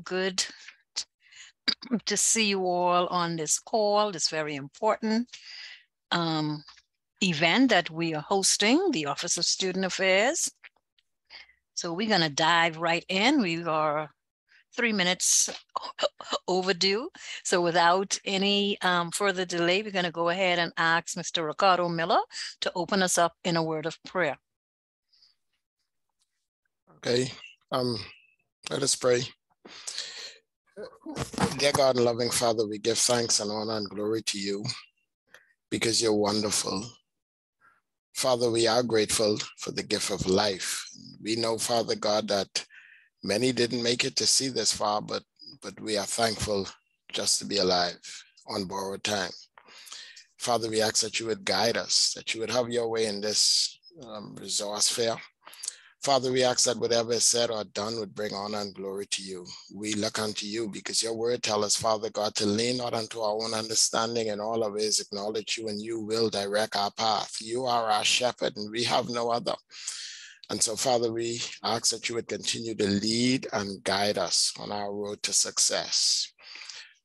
good to see you all on this call, this very important um, event that we are hosting, the Office of Student Affairs. So we're going to dive right in. We are three minutes overdue. So without any um, further delay, we're going to go ahead and ask Mr. Ricardo Miller to open us up in a word of prayer. Okay, um, let us pray. Dear God and loving Father, we give thanks and honor and glory to you because you're wonderful. Father, we are grateful for the gift of life. We know, Father God, that many didn't make it to see this far, but but we are thankful just to be alive on borrowed time. Father, we ask that you would guide us, that you would have your way in this um, resource fair. Father, we ask that whatever is said or done would bring honor and glory to you. We look unto you because your word tells us, Father God, to lean not unto our own understanding and all of ways acknowledge you and you will direct our path. You are our shepherd and we have no other. And so, Father, we ask that you would continue to lead and guide us on our road to success.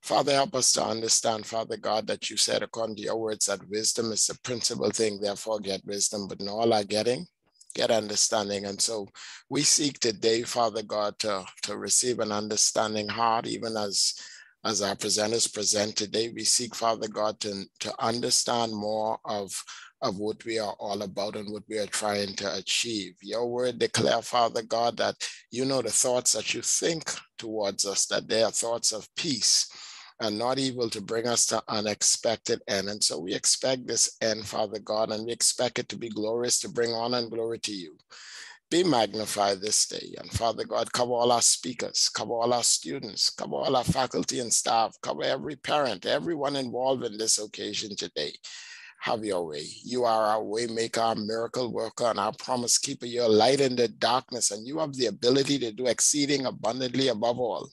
Father, help us to understand, Father God, that you said according to your words that wisdom is the principal thing, therefore get wisdom, but in all our getting, get understanding. And so we seek today, Father God, to, to receive an understanding heart, even as as our presenters present today. We seek, Father God, to, to understand more of, of what we are all about and what we are trying to achieve. Your word declare, Father God, that you know the thoughts that you think towards us, that they are thoughts of peace and not evil to bring us to unexpected end. And so we expect this end, Father God, and we expect it to be glorious to bring honor and glory to you. Be magnified this day. And Father God, cover all our speakers, cover all our students, cover all our faculty and staff, cover every parent, everyone involved in this occasion today. Have your way. You are our way maker, our miracle worker, and our promise keeper. You're light in the darkness, and you have the ability to do exceeding abundantly above all.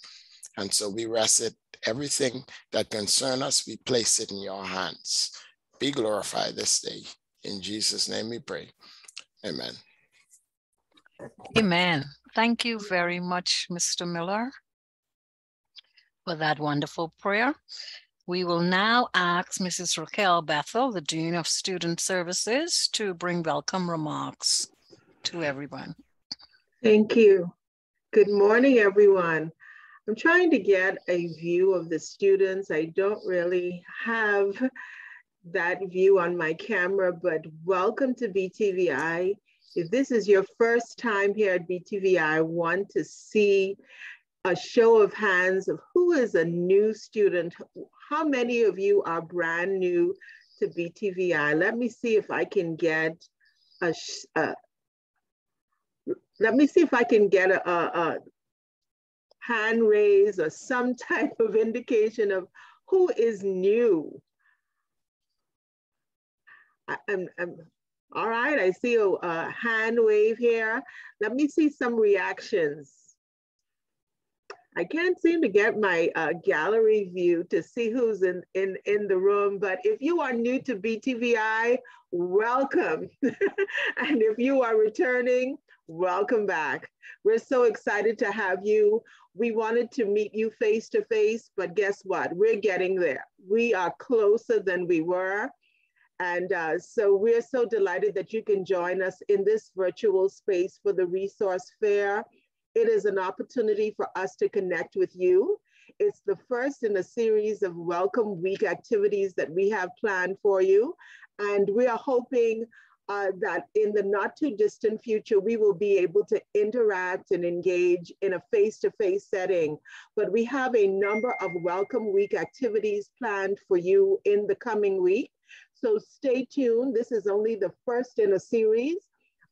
And so we rest it everything that concern us, we place it in your hands. Be glorified this day. In Jesus' name we pray. Amen. Amen. Thank you very much, Mr. Miller, for that wonderful prayer. We will now ask Mrs. Raquel Bethel, the Dean of Student Services, to bring welcome remarks to everyone. Thank you. Good morning, everyone. I'm trying to get a view of the students. I don't really have that view on my camera, but welcome to BTVI. If this is your first time here at BTVI, I want to see a show of hands of who is a new student. How many of you are brand new to BTVI? Let me see if I can get a, uh, let me see if I can get a, a, hand raise or some type of indication of who is new. I, am I'm, all right, I see a, a hand wave here. Let me see some reactions. I can't seem to get my uh, gallery view to see who's in, in, in the room, but if you are new to BTVI, welcome. and if you are returning, welcome back. We're so excited to have you. We wanted to meet you face to face, but guess what? We're getting there. We are closer than we were. And uh, so we're so delighted that you can join us in this virtual space for the resource fair. It is an opportunity for us to connect with you. It's the first in a series of Welcome Week activities that we have planned for you. And we are hoping uh, that in the not too distant future, we will be able to interact and engage in a face-to-face setting. But we have a number of Welcome Week activities planned for you in the coming week. So stay tuned. This is only the first in a series.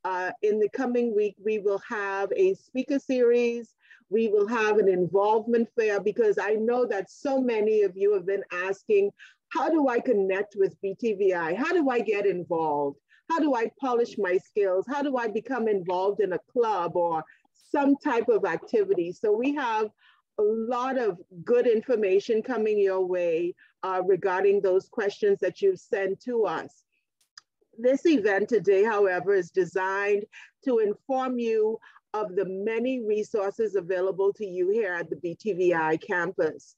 Uh, in the coming week, we will have a speaker series. We will have an involvement fair because I know that so many of you have been asking, how do I connect with BTVI? How do I get involved? How do I polish my skills? How do I become involved in a club or some type of activity? So we have a lot of good information coming your way uh, regarding those questions that you've sent to us. This event today, however, is designed to inform you of the many resources available to you here at the BTVI campus.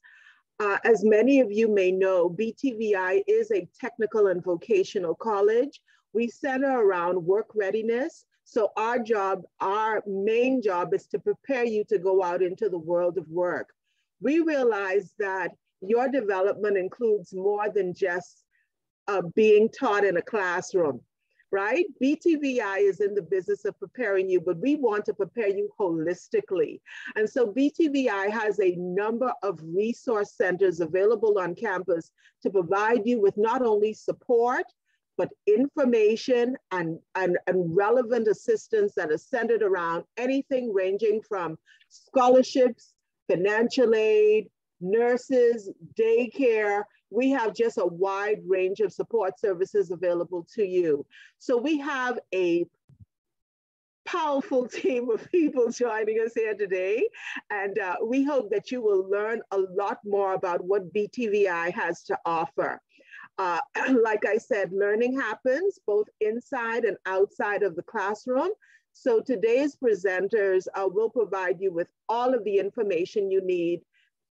Uh, as many of you may know, BTVI is a technical and vocational college. We center around work readiness. So our job, our main job is to prepare you to go out into the world of work. We realize that your development includes more than just uh, being taught in a classroom right? BTVI is in the business of preparing you, but we want to prepare you holistically. And so BTVI has a number of resource centers available on campus to provide you with not only support, but information and, and, and relevant assistance that is centered around anything ranging from scholarships, financial aid, nurses, daycare, we have just a wide range of support services available to you. So we have a powerful team of people joining us here today. And uh, we hope that you will learn a lot more about what BTVI has to offer. Uh, like I said, learning happens both inside and outside of the classroom. So today's presenters uh, will provide you with all of the information you need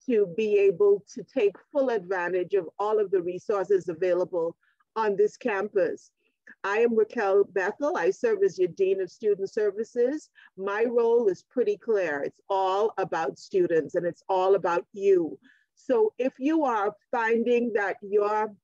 to be able to take full advantage of all of the resources available on this campus. I am Raquel Bethel. I serve as your Dean of Student Services. My role is pretty clear. It's all about students and it's all about you. So if you are finding that your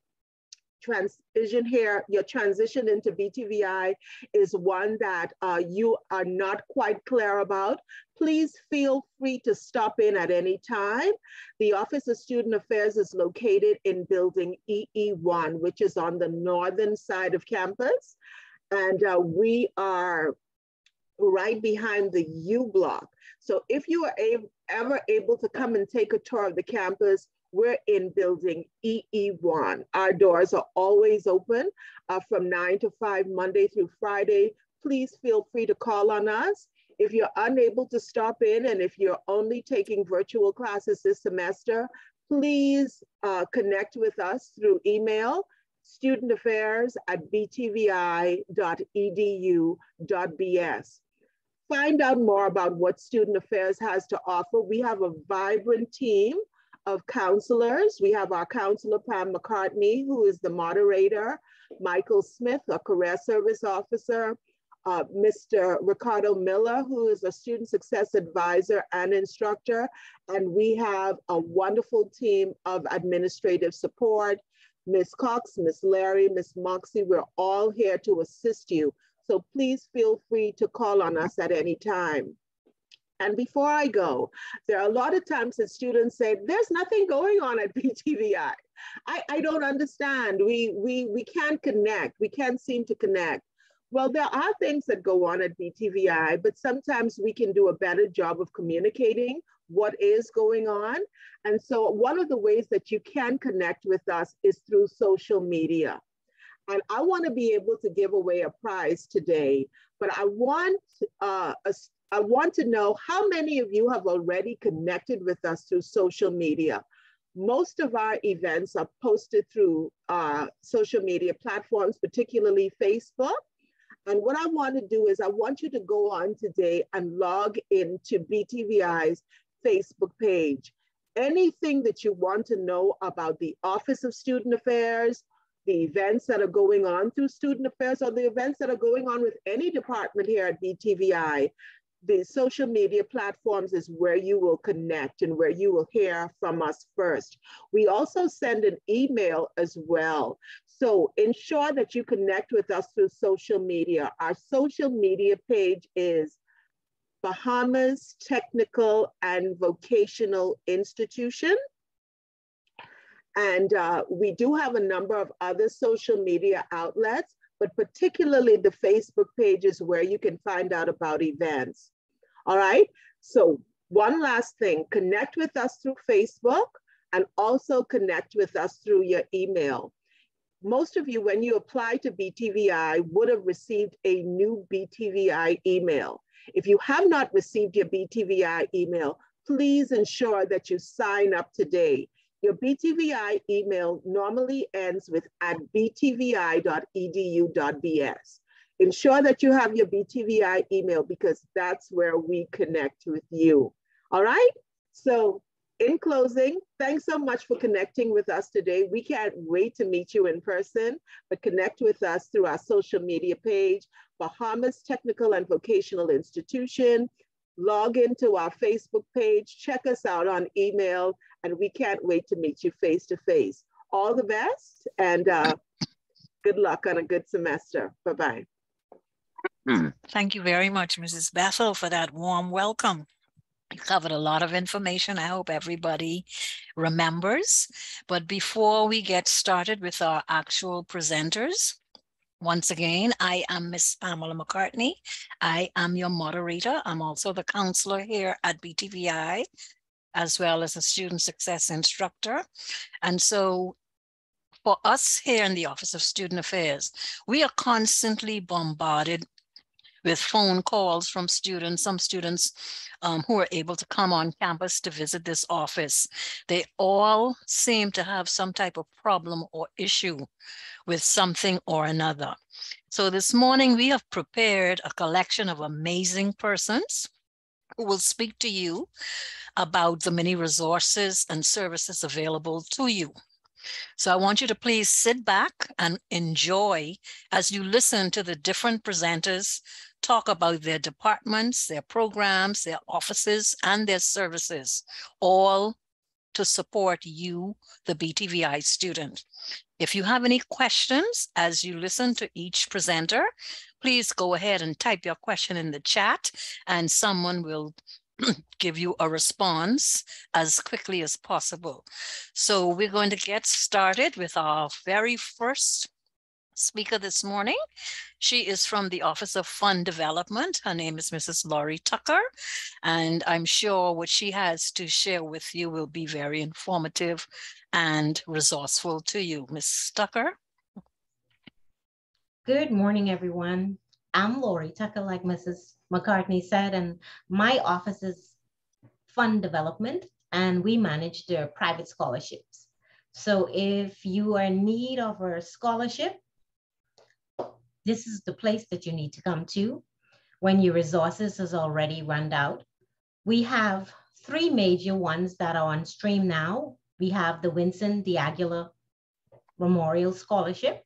transition here, your transition into BTVI is one that uh, you are not quite clear about, please feel free to stop in at any time. The Office of Student Affairs is located in building EE1, which is on the northern side of campus. And uh, we are right behind the U block. So if you are ever able to come and take a tour of the campus, we're in building EE1. Our doors are always open uh, from 9 to 5, Monday through Friday. Please feel free to call on us. If you're unable to stop in and if you're only taking virtual classes this semester, please uh, connect with us through email, studentaffairs at btvi.edu.bs. Find out more about what Student Affairs has to offer. We have a vibrant team of counselors. We have our counselor, Pam McCartney, who is the moderator, Michael Smith, a career service officer, uh, Mr. Ricardo Miller, who is a student success advisor and instructor. And we have a wonderful team of administrative support. Ms. Cox, Ms. Larry, Ms. Moxie, we're all here to assist you. So please feel free to call on us at any time. And before I go, there are a lot of times that students say, there's nothing going on at BTVI. I, I don't understand. We, we, we can't connect. We can't seem to connect. Well, there are things that go on at BTVI, but sometimes we can do a better job of communicating what is going on. And so one of the ways that you can connect with us is through social media. And I want to be able to give away a prize today, but I want uh, a, I want to know how many of you have already connected with us through social media. Most of our events are posted through uh, social media platforms, particularly Facebook. And what I want to do is I want you to go on today and log into BTVI's Facebook page. Anything that you want to know about the Office of Student Affairs, the events that are going on through Student Affairs, or the events that are going on with any department here at BTVI, the social media platforms is where you will connect and where you will hear from us first. We also send an email as well. So ensure that you connect with us through social media. Our social media page is Bahamas Technical and Vocational Institution. And uh, we do have a number of other social media outlets but particularly the Facebook pages where you can find out about events. All right. So one last thing, connect with us through Facebook and also connect with us through your email. Most of you, when you apply to BTVI, would have received a new BTVI email. If you have not received your BTVI email, please ensure that you sign up today. Your BTVI email normally ends with at btvi.edu.bs. ensure that you have your BTVI email because that's where we connect with you. All right? So in closing, thanks so much for connecting with us today. We can't wait to meet you in person, but connect with us through our social media page, Bahamas Technical and Vocational Institution. Log into our Facebook page, check us out on email, and we can't wait to meet you face to face. All the best and uh, good luck on a good semester. Bye bye. Thank you very much, Mrs. Bethel, for that warm welcome. You covered a lot of information. I hope everybody remembers. But before we get started with our actual presenters, once again, I am Miss Pamela McCartney. I am your moderator. I'm also the counselor here at BTVI, as well as a student success instructor. And so for us here in the Office of Student Affairs, we are constantly bombarded with phone calls from students, some students um, who are able to come on campus to visit this office. They all seem to have some type of problem or issue with something or another. So this morning we have prepared a collection of amazing persons who will speak to you about the many resources and services available to you. So I want you to please sit back and enjoy as you listen to the different presenters talk about their departments, their programs, their offices, and their services, all to support you, the BTVI student. If you have any questions as you listen to each presenter, please go ahead and type your question in the chat and someone will give you a response as quickly as possible. So we're going to get started with our very first speaker this morning. She is from the Office of Fund Development. Her name is Mrs. Laurie Tucker, and I'm sure what she has to share with you will be very informative and resourceful to you. Ms. Tucker. Good morning, everyone. I'm Laurie Tucker, like Mrs. McCartney said, and my office is Fund Development, and we manage the private scholarships. So if you are in need of a scholarship, this is the place that you need to come to when your resources is already run out. We have three major ones that are on stream now. We have the Winston D. Aguilar Memorial Scholarship,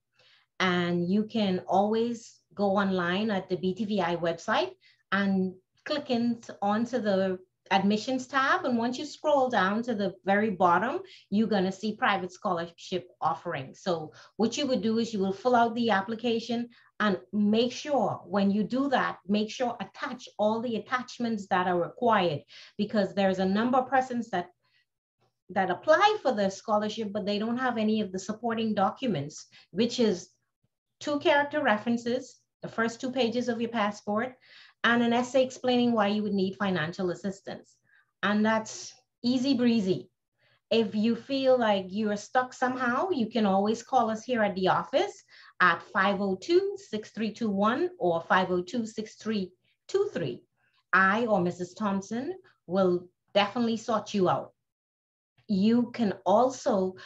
and you can always go online at the BTVI website and click in onto the admissions tab. And once you scroll down to the very bottom, you're going to see private scholarship offerings. So what you would do is you will fill out the application and make sure when you do that, make sure attach all the attachments that are required because there's a number of persons that that apply for the scholarship, but they don't have any of the supporting documents, which is two character references, the first two pages of your passport, and an essay explaining why you would need financial assistance. And that's easy breezy. If you feel like you're stuck somehow, you can always call us here at the office at 502-6321 or 502-6323. I or Mrs. Thompson will definitely sort you out. You can also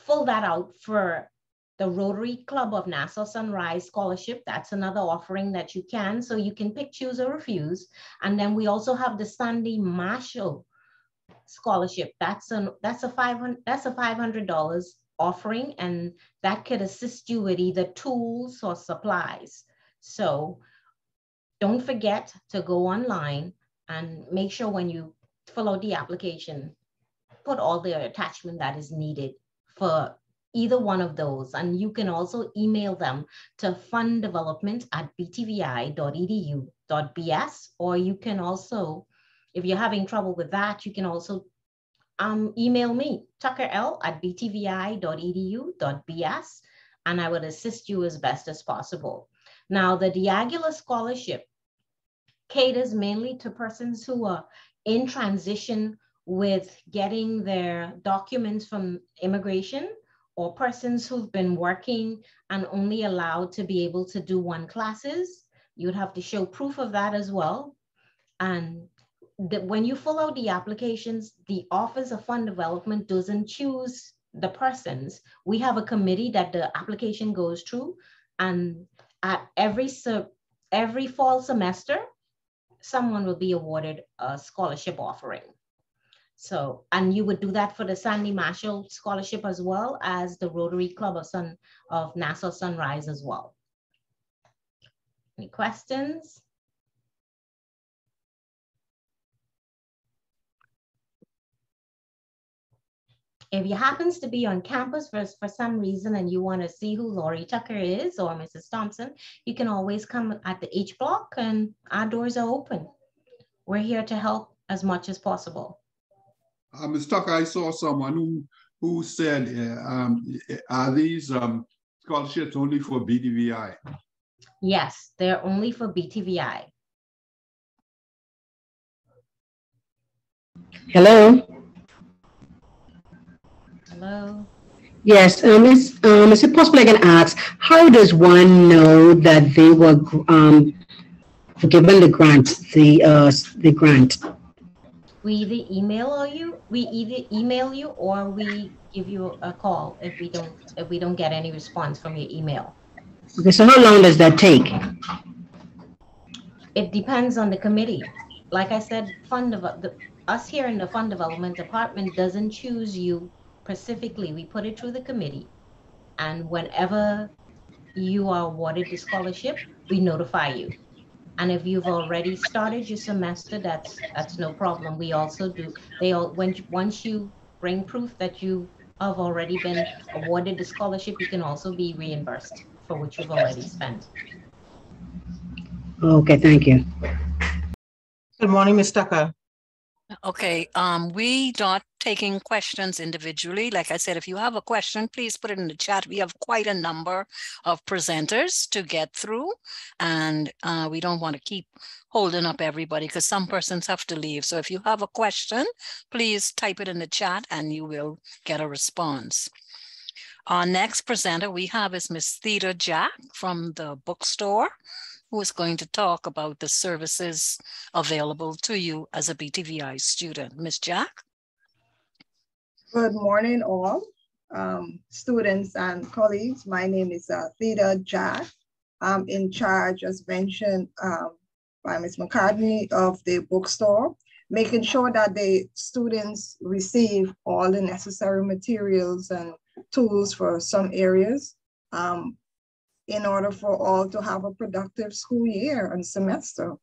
fill that out for the Rotary Club of Nassau Sunrise Scholarship. That's another offering that you can. So you can pick, choose, or refuse. And then we also have the Sandy Marshall Scholarship. That's a that's a five hundred that's a five hundred dollars offering, and that could assist you with either tools or supplies. So don't forget to go online and make sure when you fill out the application, put all the attachment that is needed for either one of those. And you can also email them to funddevelopment at btvi.edu.bs, or you can also, if you're having trouble with that, you can also um, email me, tuckerl at btvi.edu.bs, and I will assist you as best as possible. Now, the Diagula Scholarship caters mainly to persons who are in transition with getting their documents from immigration or persons who've been working and only allowed to be able to do one classes, you would have to show proof of that as well. And the, when you fill out the applications, the Office of Fund Development doesn't choose the persons. We have a committee that the application goes through and at every, every fall semester, someone will be awarded a scholarship offering. So, and you would do that for the Sandy Marshall Scholarship as well as the Rotary Club of Sun of Nassau Sunrise as well. Any questions? If you happens to be on campus for, for some reason and you want to see who Laurie Tucker is or Mrs. Thompson, you can always come at the H block and our doors are open. We're here to help as much as possible. Uh, Ms. Tucker, I saw someone who, who said, uh, um, are these um, scholarships only for BTVI? Yes, they're only for BTVI. Hello. Hello. Yes, um, is, um, is it possible I can ask, how does one know that they were um, given the grant, the, uh, the grant? We either email you, we either email you or we give you a call if we don't, if we don't get any response from your email. Okay, so how long does that take? It depends on the committee. Like I said, fund of the, us here in the fund development department doesn't choose you specifically. We put it through the committee. And whenever you are awarded the scholarship, we notify you. And if you've already started your semester, that's that's no problem. We also do. They all when once you bring proof that you have already been awarded the scholarship, you can also be reimbursed for what you've already spent. Okay, thank you. Good morning, Ms. Tucker. Okay, um, we not taking questions individually. Like I said, if you have a question, please put it in the chat. We have quite a number of presenters to get through and uh, we don't want to keep holding up everybody because some persons have to leave. So if you have a question, please type it in the chat and you will get a response. Our next presenter we have is Miss Theda Jack from the bookstore who is going to talk about the services available to you as a BTVI student. Ms. Jack? Good morning, all um, students and colleagues. My name is uh, Theda Jack. I'm in charge, as mentioned um, by Ms. McCartney, of the bookstore, making sure that the students receive all the necessary materials and tools for some areas. Um, in order for all to have a productive school year and semester.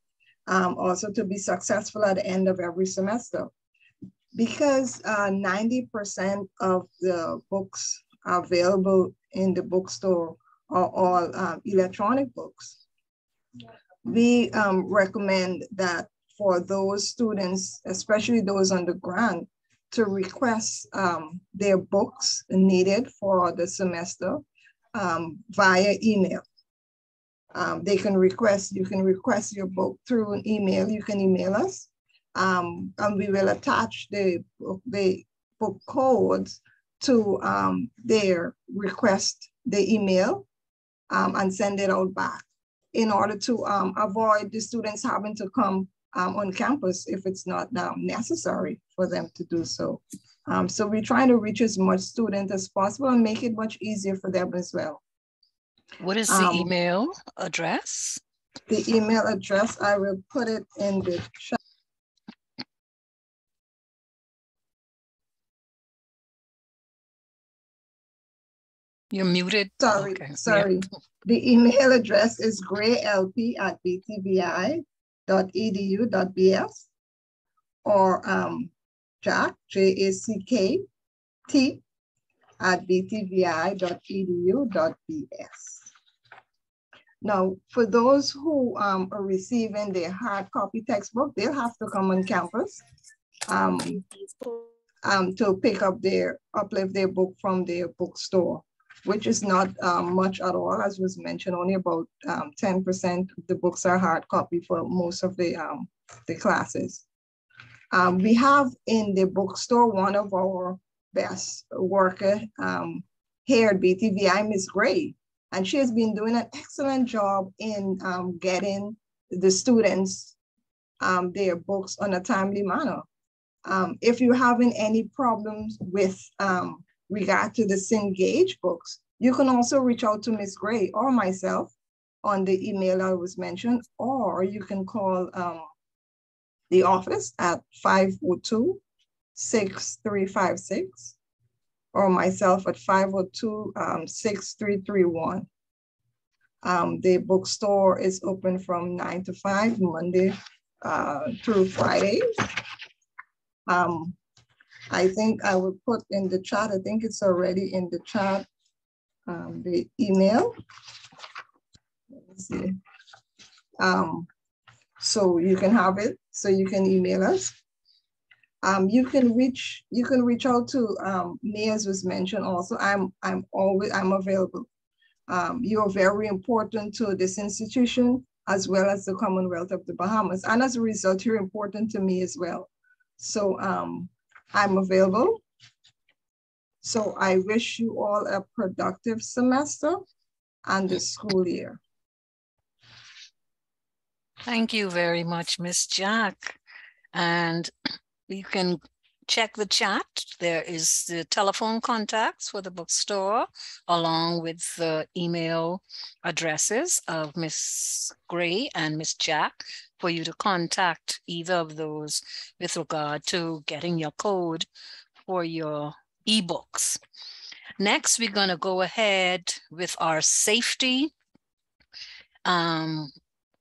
Um, also to be successful at the end of every semester. Because 90% uh, of the books available in the bookstore are all um, electronic books. We um, recommend that for those students, especially those on the grant, to request um, their books needed for the semester um, via email. Um, they can request, you can request your book through an email. You can email us um, and we will attach the, the book codes to um, their request, the email um, and send it out back in order to um, avoid the students having to come on campus if it's not necessary for them to do so. Um, so we're trying to reach as much student as possible and make it much easier for them as well. What is the um, email address? The email address, I will put it in the chat. You're muted. Sorry, okay. sorry. Yeah. The email address is graylp at btvi.edu.bs or um, Jack, J-A-C-K-T, at btvi.edu.bs. Now, for those who um, are receiving their hard copy textbook, they'll have to come on campus um, um, to pick up their, uplift their book from their bookstore, which is not um, much at all, as was mentioned, only about 10% um, of the books are hard copy for most of the, um, the classes. Um, we have in the bookstore one of our best worker um, here at BTVI, Miss Gray, and she has been doing an excellent job in um, getting the students um, their books on a timely manner. Um, if you're having any problems with um, regard to the Cengage books, you can also reach out to Miss Gray or myself, on the email I was mentioned, or you can call um, the office at 502 6356 or myself at 502 um, 6331. Um, the bookstore is open from 9 to 5, Monday uh, through Friday. Um, I think I will put in the chat, I think it's already in the chat, um, the email. Let me see. So you can have it, so you can email us. Um, you can reach you can reach out to um, me as was mentioned also. I'm I'm always I'm available. Um, you're very important to this institution as well as the Commonwealth of the Bahamas, and as a result, you're important to me as well. So um, I'm available. So I wish you all a productive semester and the school year. Thank you very much, Miss Jack. And you can check the chat. There is the telephone contacts for the bookstore, along with the email addresses of Miss Gray and Miss Jack for you to contact either of those with regard to getting your code for your ebooks. Next, we're going to go ahead with our safety um,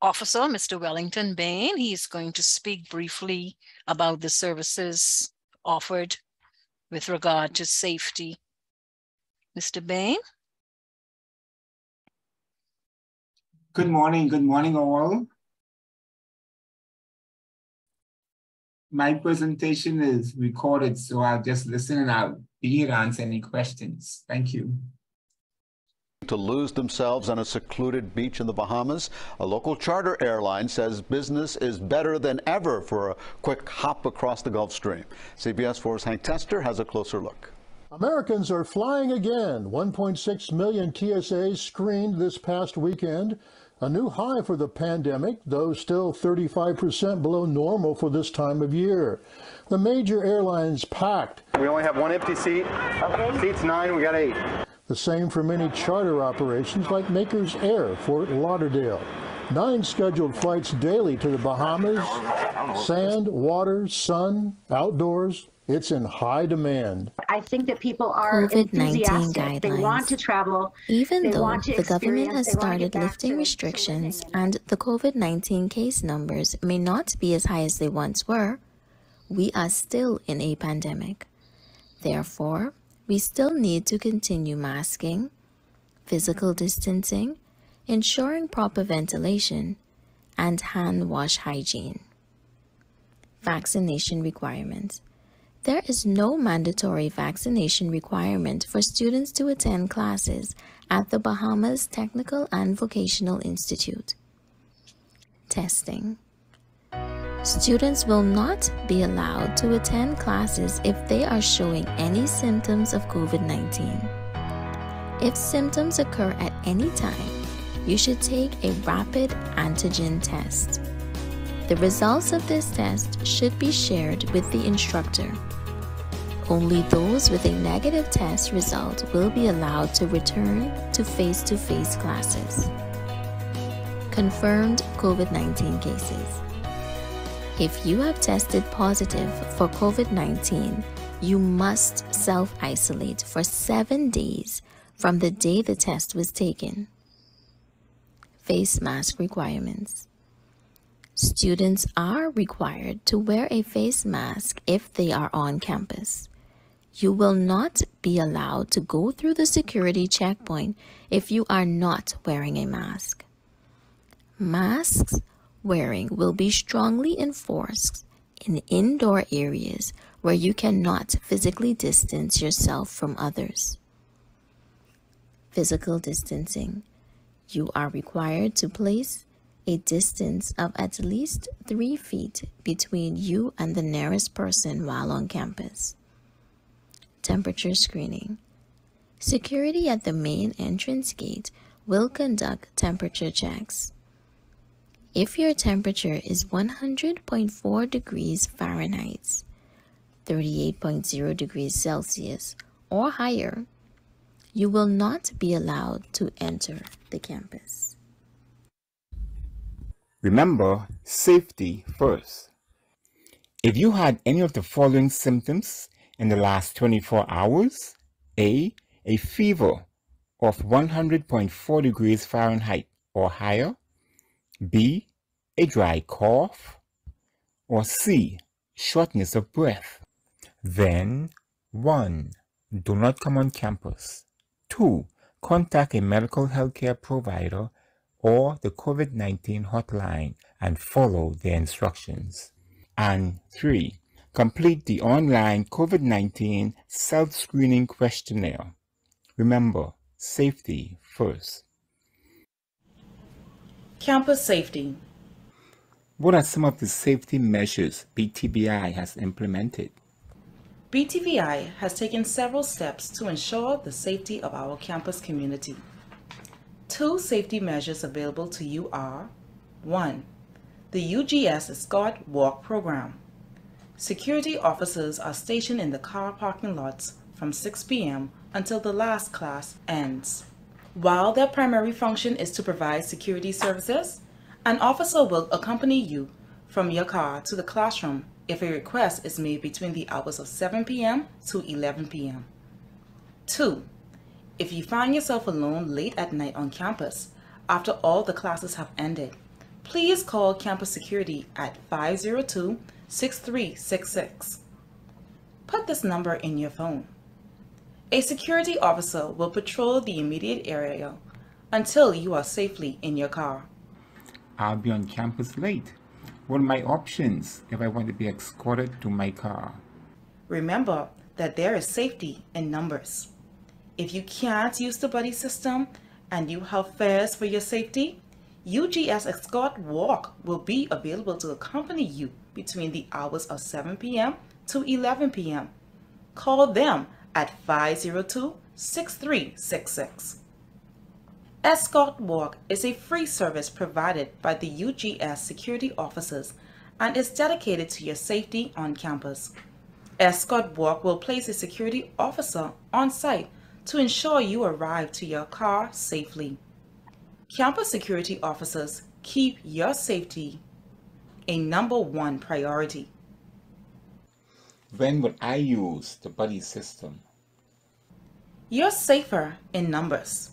officer, Mr. Wellington Bain. He's going to speak briefly about the services offered with regard to safety. Mr. Bain? Good morning. Good morning, all. My presentation is recorded, so I'll just listen and I'll be here to answer any questions. Thank you to lose themselves on a secluded beach in the Bahamas. A local charter airline says business is better than ever for a quick hop across the Gulf Stream. CBS 4's Hank Tester has a closer look. Americans are flying again. 1.6 million TSAs screened this past weekend. A new high for the pandemic, though still 35% below normal for this time of year. The major airlines packed. We only have one empty seat. Okay. Seats nine, we got eight. The same for many charter operations like Makers Air, Fort Lauderdale. Nine scheduled flights daily to the Bahamas. Sand, water, sun, outdoors. It's in high demand. I think that people are COVID-19 guidelines. They want to travel. Even though the government has started lifting restrictions and the COVID-19 case numbers may not be as high as they once were, we are still in a pandemic. Therefore, we still need to continue masking, physical distancing, ensuring proper ventilation, and hand wash hygiene. Vaccination requirements. There is no mandatory vaccination requirement for students to attend classes at the Bahamas Technical and Vocational Institute. Testing. Students will not be allowed to attend classes if they are showing any symptoms of COVID 19. If symptoms occur at any time, you should take a rapid antigen test. The results of this test should be shared with the instructor. Only those with a negative test result will be allowed to return to face to face classes. Confirmed COVID 19 cases. If you have tested positive for COVID 19, you must self isolate for seven days from the day the test was taken. Face mask requirements. Students are required to wear a face mask if they are on campus. You will not be allowed to go through the security checkpoint if you are not wearing a mask. Masks wearing will be strongly enforced in indoor areas where you cannot physically distance yourself from others. Physical distancing. You are required to place a distance of at least three feet between you and the nearest person while on campus. Temperature screening. Security at the main entrance gate will conduct temperature checks. If your temperature is 100.4 degrees Fahrenheit, 38.0 degrees Celsius, or higher, you will not be allowed to enter the campus. Remember, safety first. If you had any of the following symptoms in the last 24 hours, A, a fever of 100.4 degrees Fahrenheit or higher, B, a dry cough, or C, shortness of breath, then 1. Do not come on campus. 2. Contact a medical healthcare provider or the COVID 19 hotline and follow their instructions. And 3. Complete the online COVID 19 self screening questionnaire. Remember, safety first. Campus safety. What are some of the safety measures BTVI has implemented? BTVI has taken several steps to ensure the safety of our campus community. Two safety measures available to you are 1. The UGS Escort Walk Program. Security officers are stationed in the car parking lots from 6 p.m. until the last class ends. While their primary function is to provide security services, an officer will accompany you from your car to the classroom if a request is made between the hours of 7 p.m. to 11 p.m. 2. If you find yourself alone late at night on campus after all the classes have ended, please call campus security at 502 6366. Put this number in your phone. A security officer will patrol the immediate area until you are safely in your car. I'll be on campus late. What are my options if I want to be escorted to my car? Remember that there is safety in numbers. If you can't use the buddy system and you have fares for your safety, UGS Escort Walk will be available to accompany you between the hours of 7 p.m. to 11 p.m. Call them at 502 6366. Escort Walk is a free service provided by the UGS security officers and is dedicated to your safety on campus. Escort Walk will place a security officer on site to ensure you arrive to your car safely. Campus security officers keep your safety a number one priority. When would I use the buddy system? You're safer in numbers.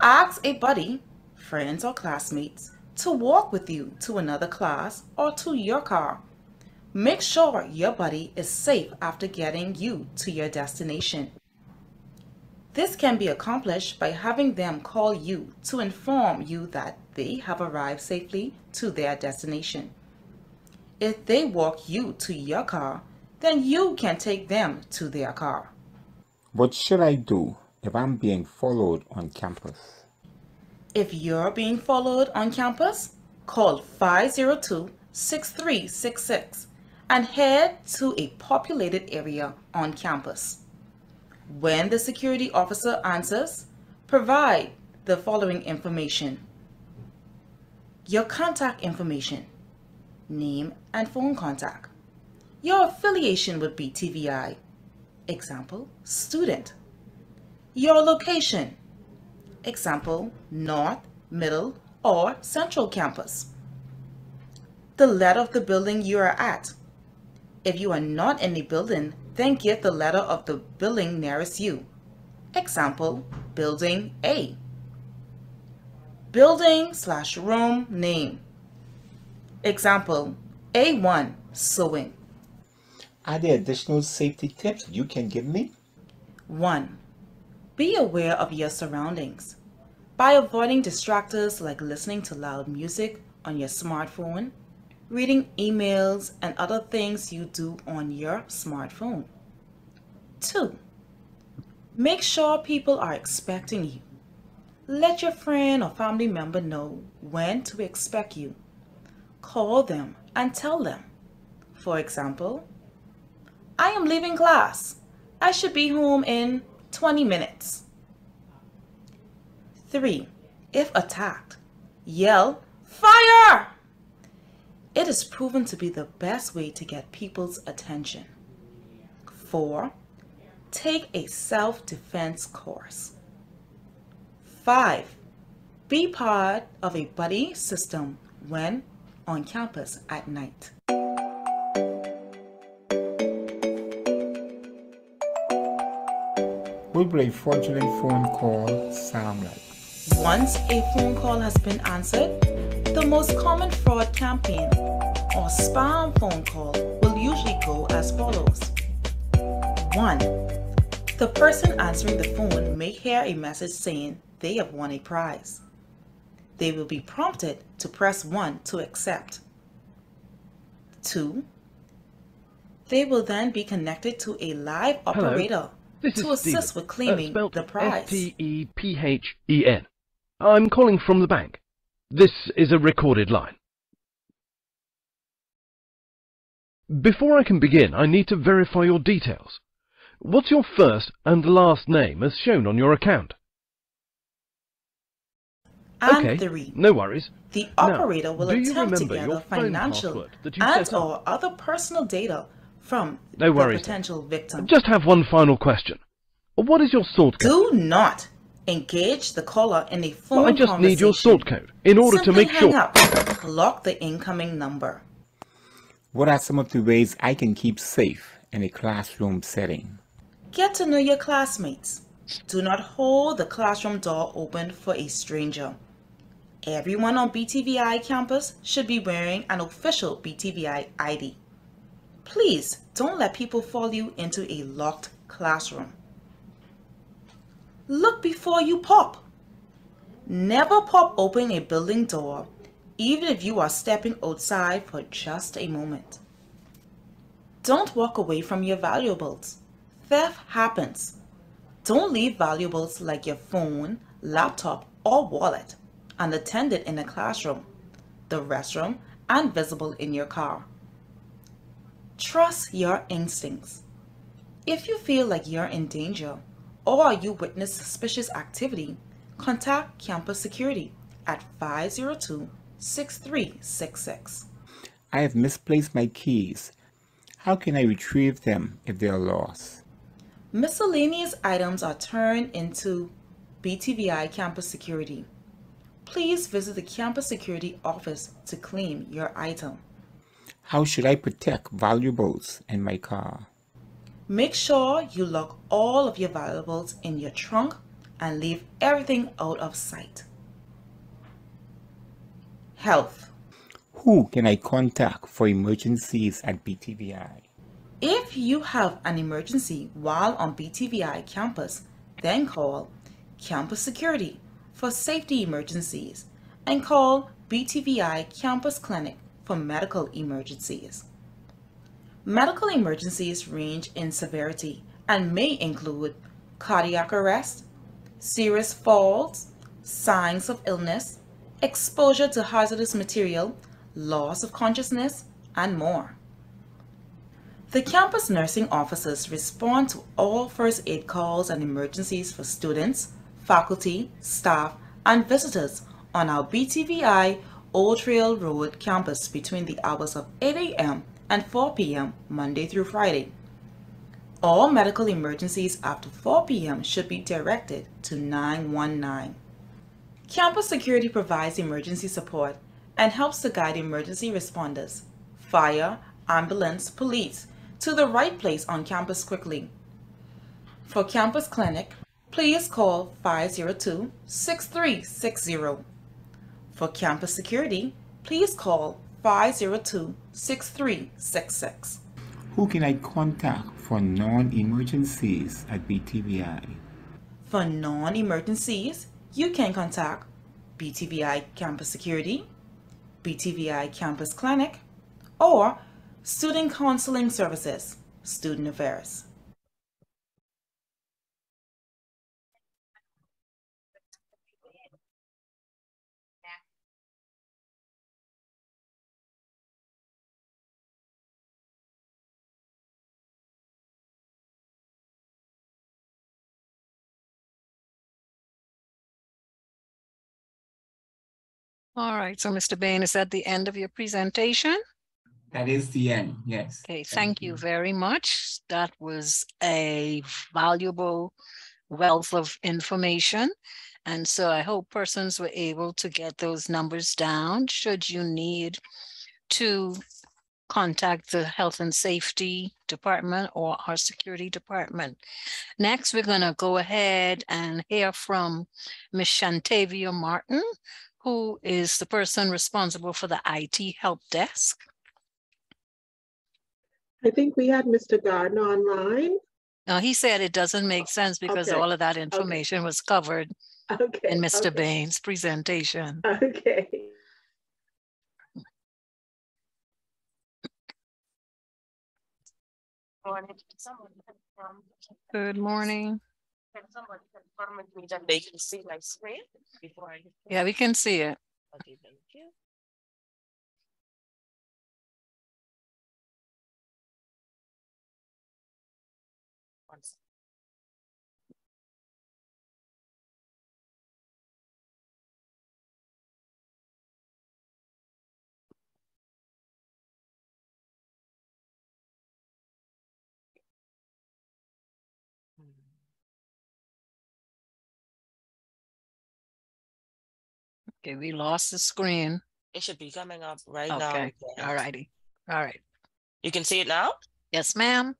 Ask a buddy, friends or classmates, to walk with you to another class or to your car. Make sure your buddy is safe after getting you to your destination. This can be accomplished by having them call you to inform you that they have arrived safely to their destination. If they walk you to your car, then you can take them to their car. What should I do if I'm being followed on campus? If you're being followed on campus, call 502 6366 and head to a populated area on campus. When the security officer answers, provide the following information. Your contact information, name and phone contact, your affiliation with BTVI, example, student, your location, example, North, Middle, or Central Campus, the letter of the building you are at. If you are not in a building, then get the letter of the building nearest you. Example, Building A. Building slash room name. Example, A1, sewing. Are there additional safety tips you can give me? 1. Be aware of your surroundings. By avoiding distractors like listening to loud music on your smartphone, reading emails and other things you do on your smartphone. 2. Make sure people are expecting you. Let your friend or family member know when to expect you. Call them and tell them. For example, I am leaving class. I should be home in 20 minutes. 3. If attacked, yell, Fire! It is proven to be the best way to get people's attention. 4. Take a self-defense course. 5. Be part of a buddy system when on campus at night. Will a fraudulent phone call sound like? Once a phone call has been answered, the most common fraud campaign or spam phone call will usually go as follows. 1. The person answering the phone may hear a message saying they have won a prize. They will be prompted to press 1 to accept. 2. They will then be connected to a live operator This to is assist Stephen. with claiming Uh, the prize. S-T-E-P-H-E-N. I'm calling from the bank. This is a recorded line. Before I can begin, I need to verify your details. What's your first and last name as shown on your account? And okay, 3. no worries. The Now, operator will attempt to gather financial password that you and or other personal data from No the worries. potential victim. Just have one final question. What is your sort code? Do not engage the caller in a phone Well, I just need your sort code in order to Simply make hang sure. up. Lock the incoming number. What are some of the ways I can keep safe in a classroom setting? Get to know your classmates. Do not hold the classroom door open for a stranger. Everyone on BTVI campus should be wearing an official BTVI ID. Please don't let people follow you into a locked classroom. Look before you pop. Never pop open a building door, even if you are stepping outside for just a moment. Don't walk away from your valuables. Theft happens. Don't leave valuables like your phone, laptop, or wallet unattended in the classroom, the restroom, and visible in your car. Trust your instincts. If you feel like you're in danger or you witness suspicious activity, contact campus security at 502 6366. I have misplaced my keys. How can I retrieve them if they are lost? Miscellaneous items are turned into BTVI campus security. Please visit the campus security office to claim your item. How should I protect valuables in my car? Make sure you lock all of your valuables in your trunk and leave everything out of sight. Health. Who can I contact for emergencies at BTVI? If you have an emergency while on BTVI campus, then call Campus Security for safety emergencies and call BTVI Campus Clinic for medical emergencies. Medical emergencies range in severity and may include cardiac arrest, serious falls, signs of illness, exposure to hazardous material, loss of consciousness, and more. The campus nursing officers respond to all first aid calls and emergencies for students, faculty, staff, and visitors on our BTVI Old Trail Road campus between the hours of 8 a.m. and 4 p.m. Monday through Friday. All medical emergencies after 4 p.m. should be directed to 919. Campus security provides emergency support and helps to guide emergency responders, fire, ambulance, police, to the right place on campus quickly. For campus clinic, please call 502 6360. For campus security, please call 502 6366. Who can I contact for non-emergencies at BTVI? For non emergencies, you can contact BTVI Campus Security, BTVI Campus Clinic, or Student Counseling Services, Student Affairs. All right, so Mr. Bain, is that the end of your presentation? That is the end, yes. Okay, thank you very much. That was a valuable wealth of information. And so I hope persons were able to get those numbers down should you need to contact the Health and Safety Department or our Security Department. Next, we're going to go ahead and hear from Ms. Shantavia Martin, who is the person responsible for the IT Help Desk. I think we had Mr. Gardner online. No, he said it doesn't make sense because Okay. all of that information was covered Okay. in Mr. okay. Bain's presentation. Okay. Good morning. Can someone confirm with me that they can see my screen before I? Yeah, we can see it. Okay, thank you. Okay, we lost the screen. It should be coming up right now. Okay, yes. all righty. All right. You can see it now? Yes, ma'am.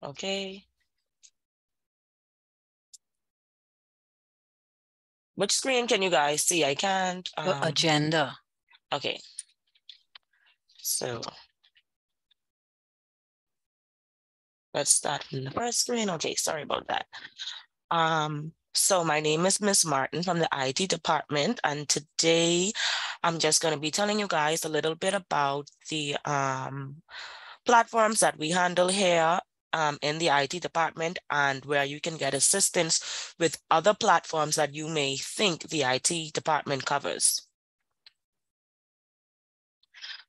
Okay. Which screen can you guys see? I can't. Um, Agenda. Okay. So. Let's start from the first screen. Okay, sorry about that. Um, so my name is Miss Martin from the IT department, and today I'm just going to be telling you guys a little bit about the um, platforms that we handle here um, in the IT department and where you can get assistance with other platforms that you may think the IT department covers.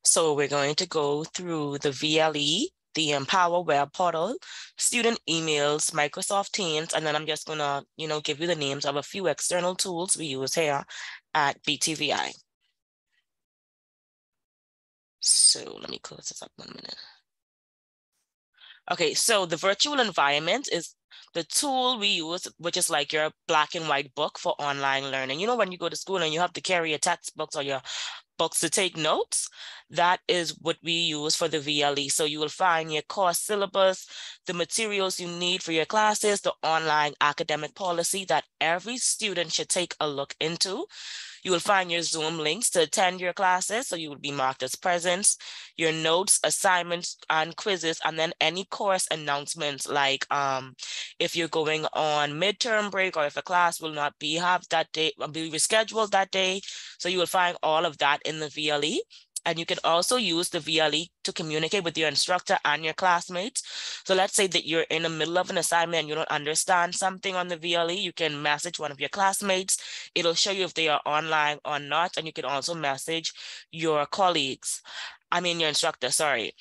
So we're going to go through the VLE, the Empower Web Portal, student emails, Microsoft Teams, and then I'm just gonna, you know, give you the names of a few external tools we use here at BTVI. So let me close this up one minute. Okay, so the virtual environment is the tool we use, which is like your black and white book for online learning. You know, when you go to school and you have to carry your textbooks or your books to take notes, that is what we use for the VLE. So you will find your course syllabus, the materials you need for your classes, the online academic policy that every student should take a look into. You will find your Zoom links to attend your classes, so you will be marked as presents, your notes, assignments, and quizzes, and then any course announcements like um, if you're going on midterm break or if a class will not be have that day, be rescheduled that day. So you will find all of that in the VLE. And you can also use the VLE to communicate with your instructor and your classmates. So let's say that you're in the middle of an assignment and you don't understand something on the VLE, you can message one of your classmates. It'll show you if they are online or not. And you can also message your colleagues, I mean your instructor, sorry.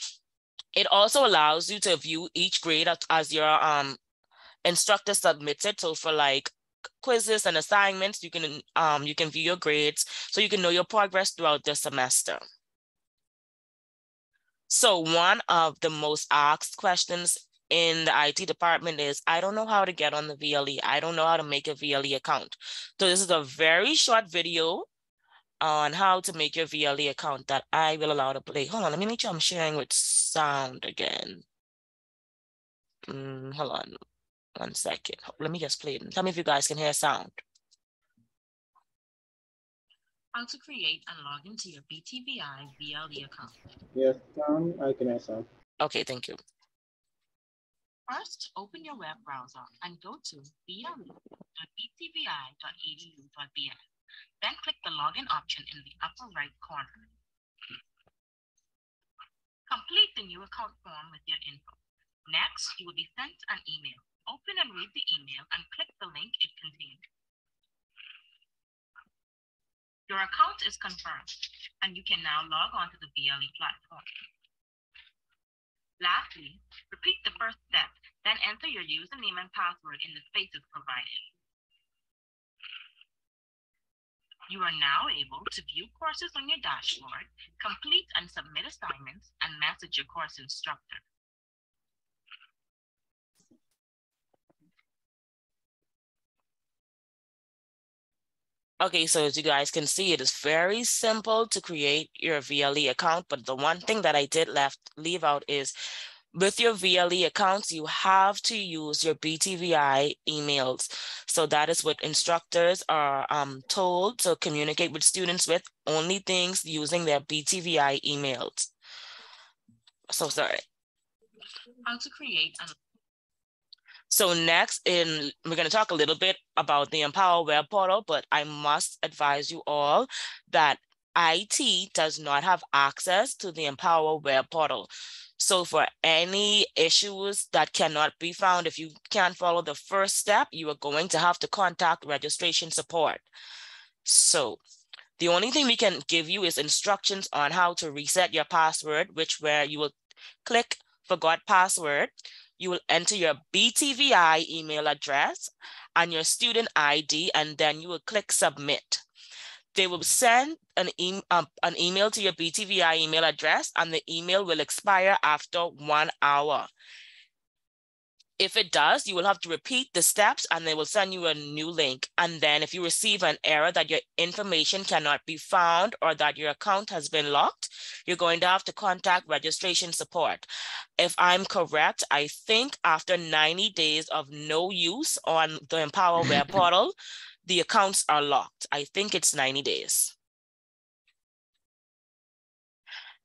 It also allows you to view each grade as- your um, instructor submits it. So for like quizzes and assignments, you can um, you can view your grades so you can know your progress throughout the semester. So one of the most asked questions in the IT department is, I don't know how to get on the VLE. I don't know how to make a VLE account. So this is a very short video on how to make your VLE account that I will allow to play. Hold on, let me make sure I'm sharing with sound again. Mm, hold on one second. Let me just play it. Tell me if you guys can hear sound. How to create and log into your BTVI VLE account. Yes, um, I can answer. Okay, thank you. First, open your web browser and go to vle.btvi.edu.bs. Then click the login option in the upper right corner. Complete the new account form with your info. Next, you will be sent an email. Open and read the email and click the link it contains. Your account is confirmed, and you can now log on to the VLE platform. Lastly, repeat the first step, then enter your username and password in the spaces provided. You are now able to view courses on your dashboard, complete and submit assignments, and message your course instructor. Okay, so as you guys can see, it is very simple to create your VLE account, but the one thing that I did left leave out is with your VLE accounts, you have to use your BTVI emails. So that is what instructors are um, told to communicate with students with only things using their BTVI emails. So sorry. How to create an so next in, we're gonna talk a little bit about the Empower Web Portal, but I must advise you all that IT does not have access to the Empower Web Portal. So for any issues that cannot be found, if you can't follow the first step, you are going to have to contact registration support. So the only thing we can give you is instructions on how to reset your password, which where you will click forgot password you will enter your BTVI email address and your student ID, and then you will click submit. They will send an, e um, an email to your BTVI email address, and the email will expire after one hour. If it does, you will have to repeat the steps and they will send you a new link. And then if you receive an error that your information cannot be found or that your account has been locked, you're going to have to contact registration support. If I'm correct, I think after 90 days of no use on the Empower Web portal, the accounts are locked. I think it's 90 days.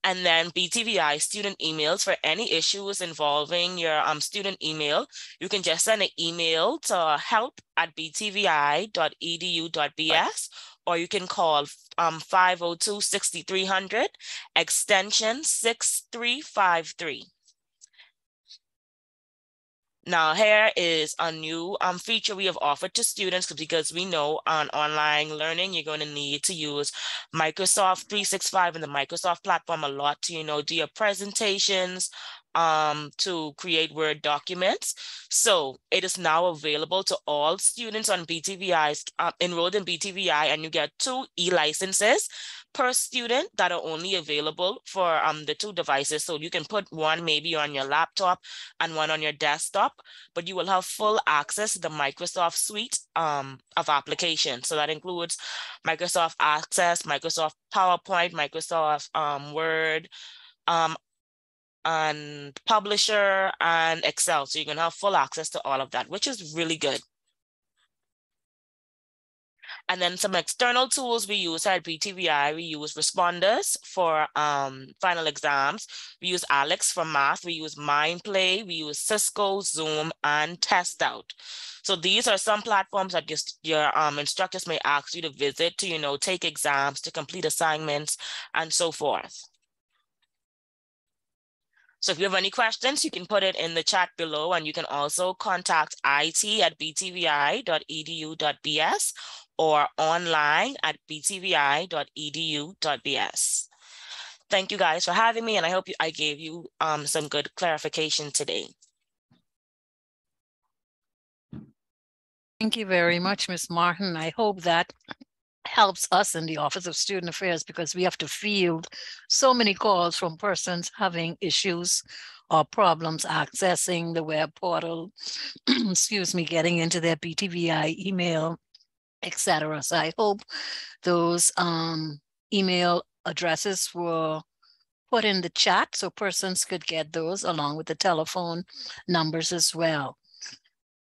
And then BTVI student emails for any issues involving your um, student email. You can just send an email to help at btvi.edu.bs or you can call um, 502-6300 extension 6353. Now here is a new um, feature we have offered to students because we know on online learning, you're going to need to use Microsoft 365 and the Microsoft platform a lot to, you know, do your presentations, um, to create Word documents. So it is now available to all students on BTVI, uh, enrolled in BTVI, and you get two e-licenses per student that are only available for um, the two devices. So you can put one maybe on your laptop and one on your desktop, but you will have full access to the Microsoft suite um, of applications. So that includes Microsoft Access, Microsoft PowerPoint, Microsoft um, Word, um, and Publisher and Excel. So you can have full access to all of that, which is really good. And then some external tools we use at BTVI, we use Respondus for um, final exams. We use ALEKS for math. We use MindPlay. We use Cisco, Zoom, and TestOut. So these are some platforms that just your um, instructors may ask you to visit to, you know, take exams, to complete assignments, and so forth. So if you have any questions, you can put it in the chat below and you can also contact it at btvi.edu.bs or online at btvi.edu.bs. Thank you guys for having me and I hope you, I gave you um, some good clarification today. Thank you very much, Ms. Martin. I hope that helps us in the Office of Student Affairs because we have to field so many calls from persons having issues or problems accessing the web portal, excuse me, getting into their BTVI email, etc. So I hope those um, email addresses were put in the chat so persons could get those along with the telephone numbers as well.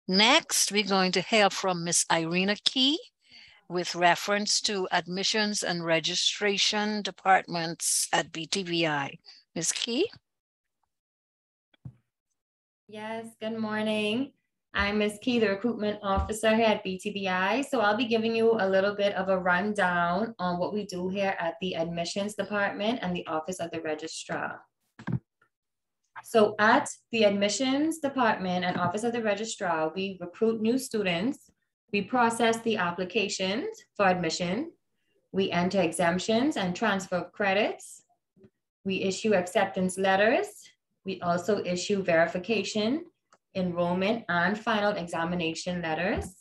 Next, we're going to hear from Miss Irina Key with reference to admissions and registration departments at BTVI. Ms. Key? Yes, good morning. I'm Ms. Key, the recruitment officer here at BTVI. So I'll be giving you a little bit of a rundown on what we do here at the admissions department and the office of the registrar. So at the admissions department and office of the registrar, we recruit new students we process the applications for admission. We enter exemptions and transfer of credits. We issue acceptance letters. We also issue verification, enrollment, and final examination letters.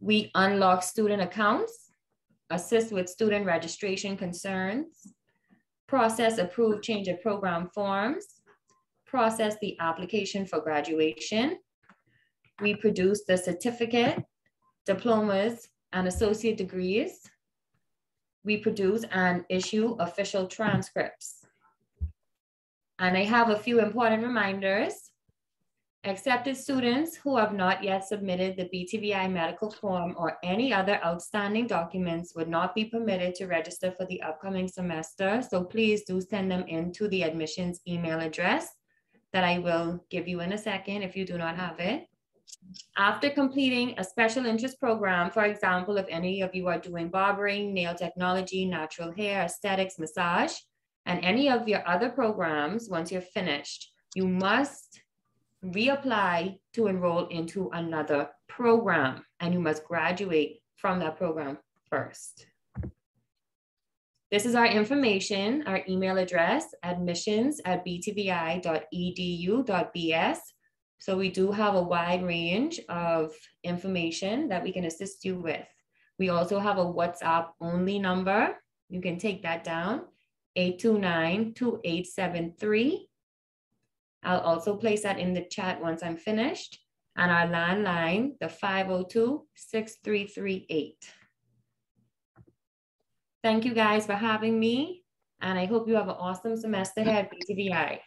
We unlock student accounts, assist with student registration concerns, process approved change of program forms, process the application for graduation, We produce the certificate, diplomas, and associate degrees. We produce and issue official transcripts. And I have a few important reminders. Accepted students who have not yet submitted the BTVI medical form or any other outstanding documents would not be permitted to register for the upcoming semester. So please do send them in to the admissions email address that I will give you in a second if you do not have it. After completing a special interest program, for example, if any of you are doing barbering, nail technology, natural hair, aesthetics, massage, and any of your other programs, once you're finished, you must reapply to enroll into another program and you must graduate from that program first. This is our information, our email address, admissions at btvi.edu.bs. So we do have a wide range of information that we can assist you with. We also have a WhatsApp only number. You can take that down, 829-2873 I'll also place that in the chat once I'm finished. And our landline, the 502-6338. Thank you guys for having me. And I hope you have an awesome semester here at BTVI.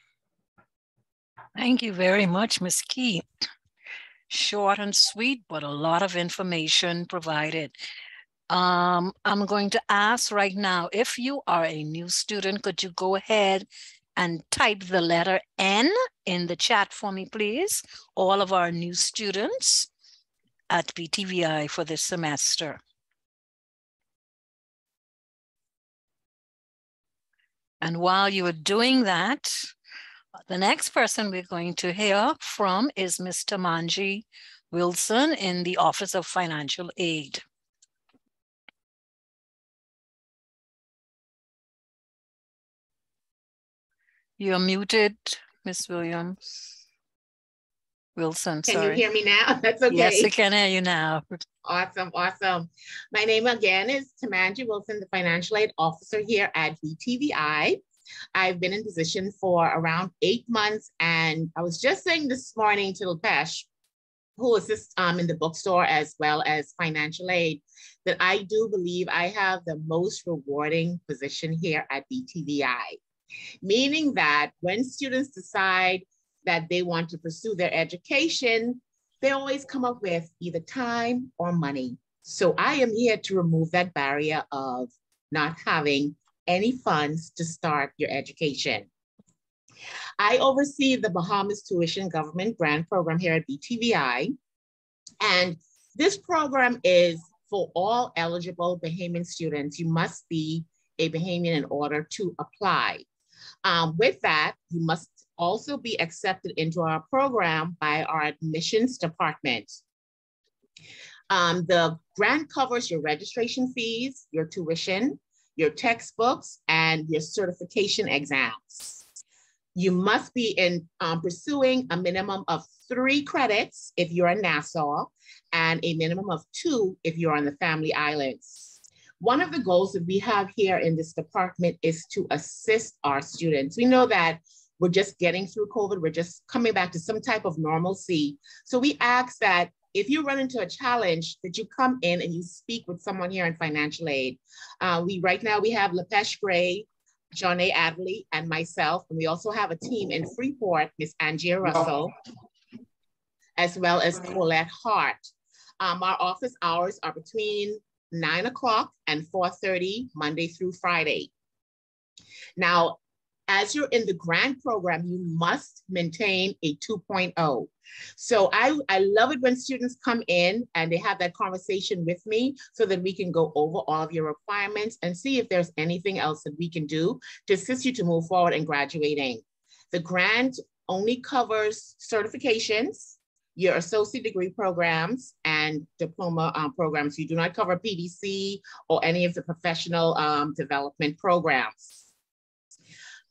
Thank you very much, Ms. Key. Short and sweet, but a lot of information provided. Um, I'm going to ask right now, if you are a new student, could you go ahead and type the letter N in the chat for me, please. All of our new students at BTVI for this semester. And while you are doing that, the next person we're going to hear from is Mr. Manji Wilson in the Office of Financial Aid. You're muted, Miss Williams. Wilson, Can sorry. you hear me now? That's okay. Yes, I can hear you now. Awesome, awesome. My name again is Tamanji Wilson, the Financial Aid Officer here at BTVI. I've been in position for around eight months, and I was just saying this morning to Lupesh, who assists um, in the bookstore as well as financial aid, that I do believe I have the most rewarding position here at BTVI meaning that when students decide that they want to pursue their education, they always come up with either time or money. So I am here to remove that barrier of not having any funds to start your education. I oversee the Bahamas Tuition Government Grant Program here at BTVI. And this program is for all eligible Bahamian students. You must be a Bahamian in order to apply. Um, with that, you must also be accepted into our program by our admissions department. Um, the grant covers your registration fees, your tuition, your textbooks, and your certification exams. You must be in um, pursuing a minimum of three credits if you're in Nassau, and a minimum of two if you're on the Family Islands. One of the goals that we have here in this department is to assist our students. We know that we're just getting through COVID, we're just coming back to some type of normalcy. So we ask that if you run into a challenge, that you come in and you speak with someone here in financial aid. Uh, we right now we have Lepesh Gray, John A. Adley, and myself, and we also have a team in Freeport, Miss Angia Russell, as well as Colette Hart. Um, our office hours are between 9 o'clock and 4.30 Monday through Friday. Now, as you're in the grant program, you must maintain a 2.0. So I, I love it when students come in and they have that conversation with me so that we can go over all of your requirements and see if there's anything else that we can do to assist you to move forward in graduating. The grant only covers certifications, your associate degree programs and diploma um, programs. You do not cover PDC or any of the professional um, development programs.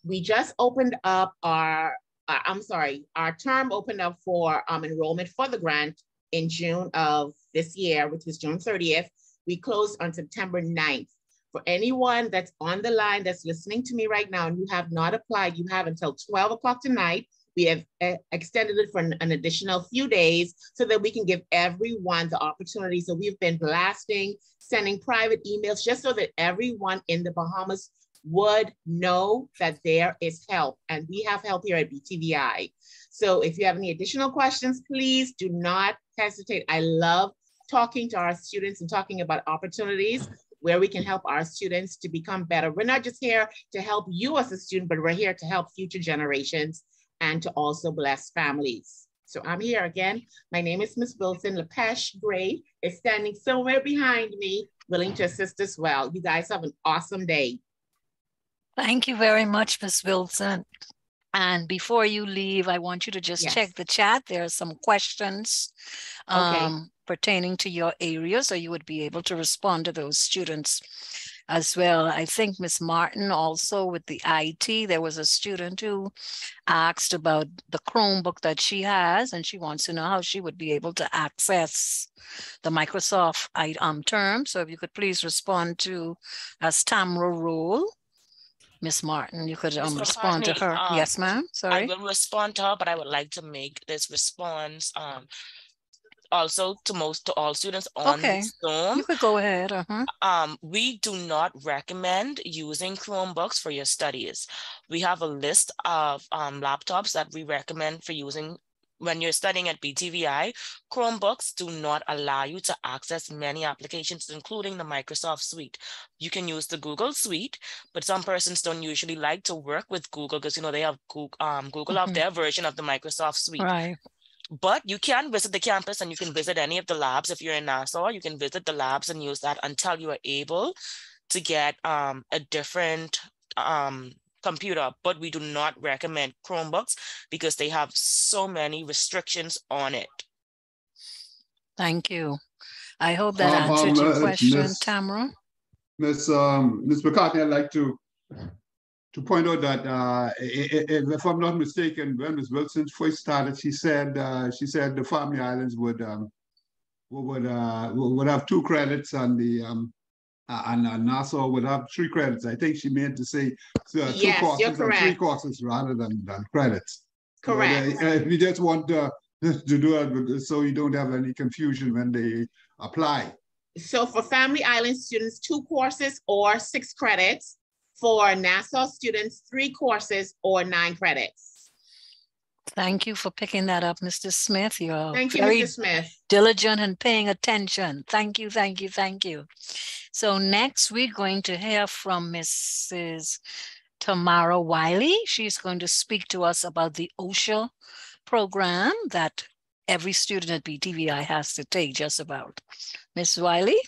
We just opened up our, uh, I'm sorry, our term opened up for um, enrollment for the grant in June of this year, which was June 30th. We closed on September 9th. For anyone that's on the line that's listening to me right now and you have not applied, you have until 12 o'clock tonight We have uh, extended it for an, an, additional few days so that we can give everyone the opportunity. So we've been blasting, sending private emails just so that everyone in the Bahamas would know that there is help. And we have help here at BTVI. So if you have any additional questions, please do not hesitate. I love talking to our students and talking about opportunities where we can help our students to become better. We're not just here to help you as a student, but we're here to help future generations and to also bless families. So I'm here again. My name is Miss Wilson. Lepesh Gray is standing somewhere behind me, willing to assist as well. You guys have an awesome day. Thank you very much, Miss Wilson. And before you leave, I want you to just yes. check the chat. There are some questions um, okay. pertaining to your area, so you would be able to respond to those students as well. I think Miss Martin also with the IT, there was a student who asked about the Chromebook that she has, and she wants to know how she would be able to access the Microsoft um, term. So if you could please respond to as Tamra Rule Miss Martin, you could um, respond to her. Um, yes, ma'am. Sorry. I will respond to her, but I would like to make this response um, also to most to all students on okay. Zoom. You could go ahead. Uh-huh. Um, we do not recommend using Chromebooks for your studies. We have a list of um, laptops that we recommend for using when you're studying at BTVI, Chromebooks do not allow you to access many applications, including the Microsoft Suite. You can use the Google Suite, but some persons don't usually like to work with Google because, you know, they have Google, um, Google mm-hmm. have their version of the Microsoft Suite. Right. But you can visit the campus and you can visit any of the labs. If you're in Nassau, you can visit the labs and use that until you are able to get um, a different um, computer, but we do not recommend Chromebooks because they have so many restrictions on it. Thank you. I hope that um, answered um, your uh, question, Ms. Tamara. Ms. Um, Ms. McCartney, I'd like to to point out that uh, if I'm not mistaken, when Ms. Wilson first started, she said uh, she said the Family Islands would um, would uh, would have two credits on the um, uh, and uh, Nassau would have three credits. I think she meant to say uh, two yes, courses and three courses rather than, than credits. Correct. But, uh, we just want to do it so you don't have any confusion when they apply. So for Family Island students, two courses or six credits. For Nassau students, three courses or nine credits. Thank you for picking that up, Mr. Smith. You're thank you, very Mr. Smith. diligent and paying attention. Thank you, thank you, thank you. So next we're going to hear from Mrs. Tamara Wiley. She's going to speak to us about the OSHA program that every student at BTVI has to take just about. Ms. Wiley?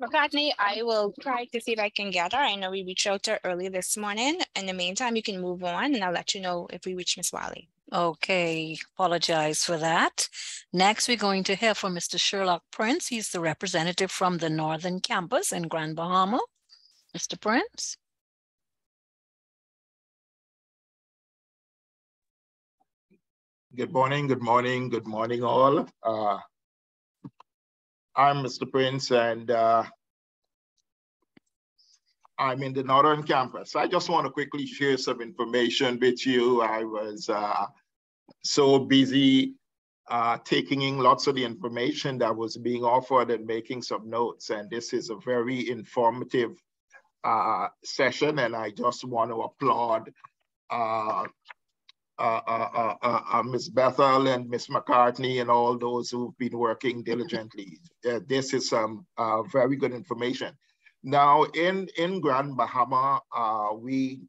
McCartney, I will try to see if I can get her. I know we reached out to her early this morning. In the meantime, you can move on and I'll let you know if we reach Miss Wally. Okay, apologize for that. Next, we're going to hear from Mr. Sherlock Prince. He's the representative from the Northern Campus in Grand Bahama. Mr. Prince. Good morning, good morning, good morning all. Uh, I'm Mr. Prince, and uh, I'm in the Northern Campus. I just want to quickly share some information with you. I was uh, so busy uh, taking in lots of the information that was being offered and making some notes. And this is a very informative uh, session, and I just want to applaud uh, uh, uh, uh, Ms. Bethel and Ms. McCartney and all those who've been working diligently. this is some very good information. Now, in, in Grand Bahama, we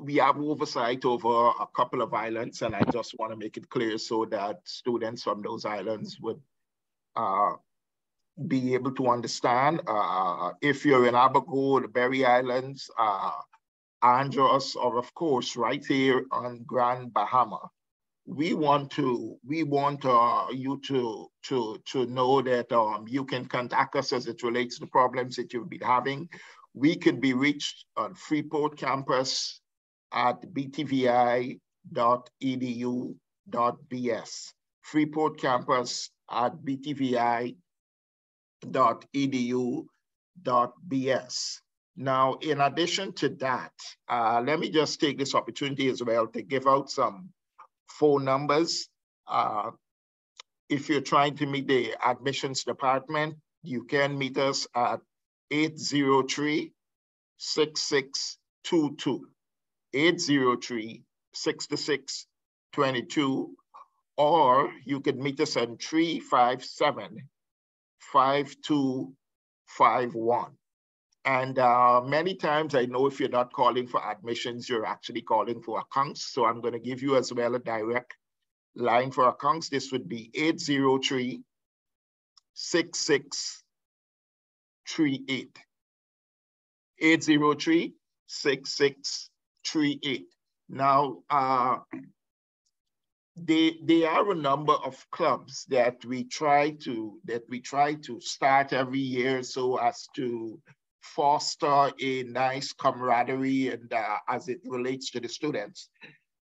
we have oversight over a couple of islands, and I just want to make it clear so that students from those islands would uh, be able to understand. Uh, if you're in Abaco, the Berry Islands, uh, Andros, or of course, right here on Grand Bahama. We want to we want uh, you to to to know that um, you can contact us as it relates to the problems that you've been having. We can be reached on Freeport campus at btvi.edu.bs. Freeport campus at btvi.edu.bs. Now, in addition to that, uh, let me just take this opportunity as well to give out some phone numbers. Uh, if you're trying to meet the admissions department, you can meet us at 803 6622. 803 6622. Or you could meet us at 357 5251. And uh, many times I know if you're not calling for admissions, you're actually calling for accounts. So I'm going to give you as well a direct line for accounts. This would be 803 6638. 803 6638. Now, uh, they, they are a number of clubs that we try to that we try to start every year so as to foster a nice camaraderie and uh, as it relates to the students.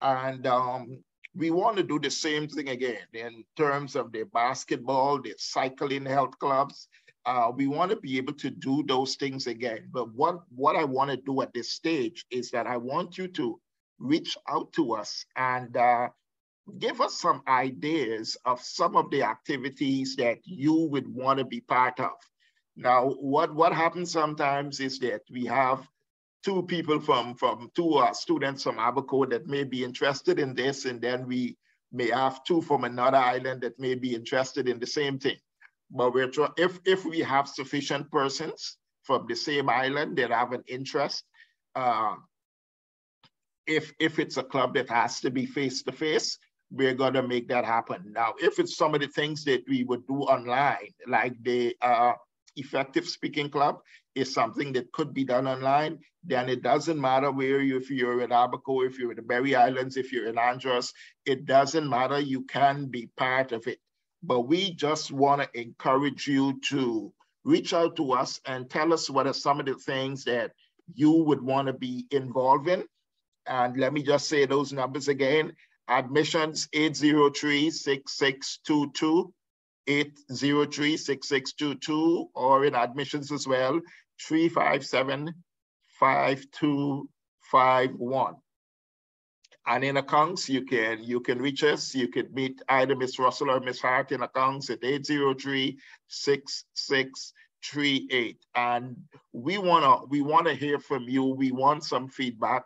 And um, we want to do the same thing again in terms of the basketball, the cycling health clubs. Uh, we want to be able to do those things again. But what, what I want to do at this stage is that I want you to reach out to us and uh, give us some ideas of some of the activities that you would want to be part of. Now, what, what happens sometimes is that we have two people from, from two uh, students from Abaco that may be interested in this, and then we may have two from another island that may be interested in the same thing. But we're if, if we have sufficient persons from the same island that have an interest, uh, if, if it's a club that has to be face-to-face, we're gonna make that happen. Now, if it's some of the things that we would do online, like the uh, effective speaking club is something that could be done online, then it doesn't matter where you, if you're in Abaco, if you're in the Berry Islands, if you're in Andros, it doesn't matter, you can be part of it. But we just wanna encourage you to reach out to us and tell us what are some of the things that you would wanna be involved in. And let me just say those numbers again. Admissions 803-6622 803-6622 or in admissions as well, 357-5251. And in accounts, you can you can reach us. You can meet either Miss Russell or Miss Hart in accounts at 803-6638. And we wanna we wanna hear from you. We want some feedback.